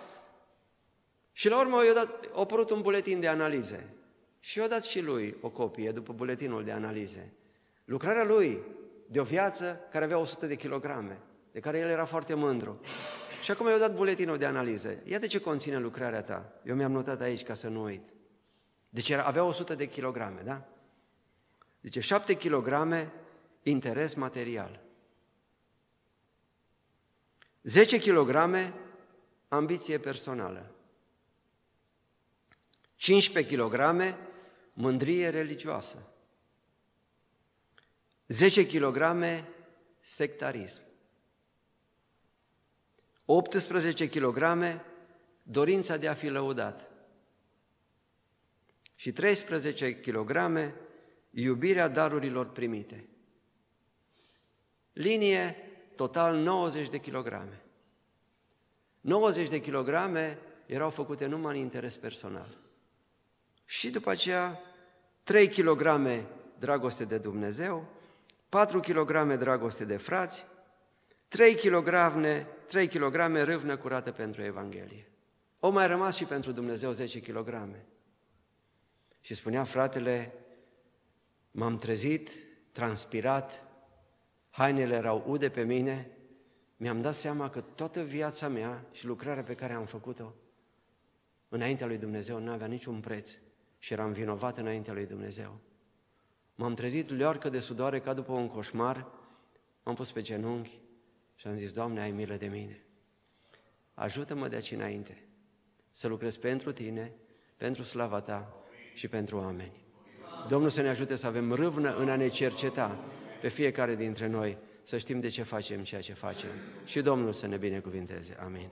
Speaker 1: și la urmă i-a, dat, a apărut un buletin de analize. Și i-a dat și lui o copie după buletinul de analize. Lucrarea lui de o viață care avea 100 de kilograme, de care el era foarte mândru. Și acum i-a dat buletinul de analize. Iată ce conține lucrarea ta. Eu mi-am notat aici ca să nu uit. Deci era, avea 100 de kilograme, da? Deci 7 kilograme interes material. 10 kg ambiție personală. 15 kg mândrie religioasă. 10 kg sectarism. 18 kg dorința de a fi lăudat. Și 13 kg iubirea darurilor primite. Linie total 90 de kilograme. 90 de kilograme erau făcute numai în interes personal. Și după aceea 3 kilograme dragoste de Dumnezeu, 4 kg dragoste de frați, 3 kg, 3 kg râvnă curată pentru Evanghelie. O mai rămas și pentru Dumnezeu 10 kg. Și spunea fratele, m-am trezit, transpirat, hainele erau ude pe mine, mi-am dat seama că toată viața mea și lucrarea pe care am făcut-o înaintea lui Dumnezeu nu avea niciun preț și eram vinovat înaintea lui Dumnezeu. M-am trezit leorcă de sudoare ca după un coșmar, m-am pus pe genunchi și am zis, Doamne, ai milă de mine. Ajută-mă de aici înainte să lucrez pentru Tine, pentru slava Ta și pentru oameni. Domnul să ne ajute să avem râvnă în a ne cerceta pe fiecare dintre noi, să știm de ce facem ceea ce facem. Și Domnul să ne binecuvinteze. Amin.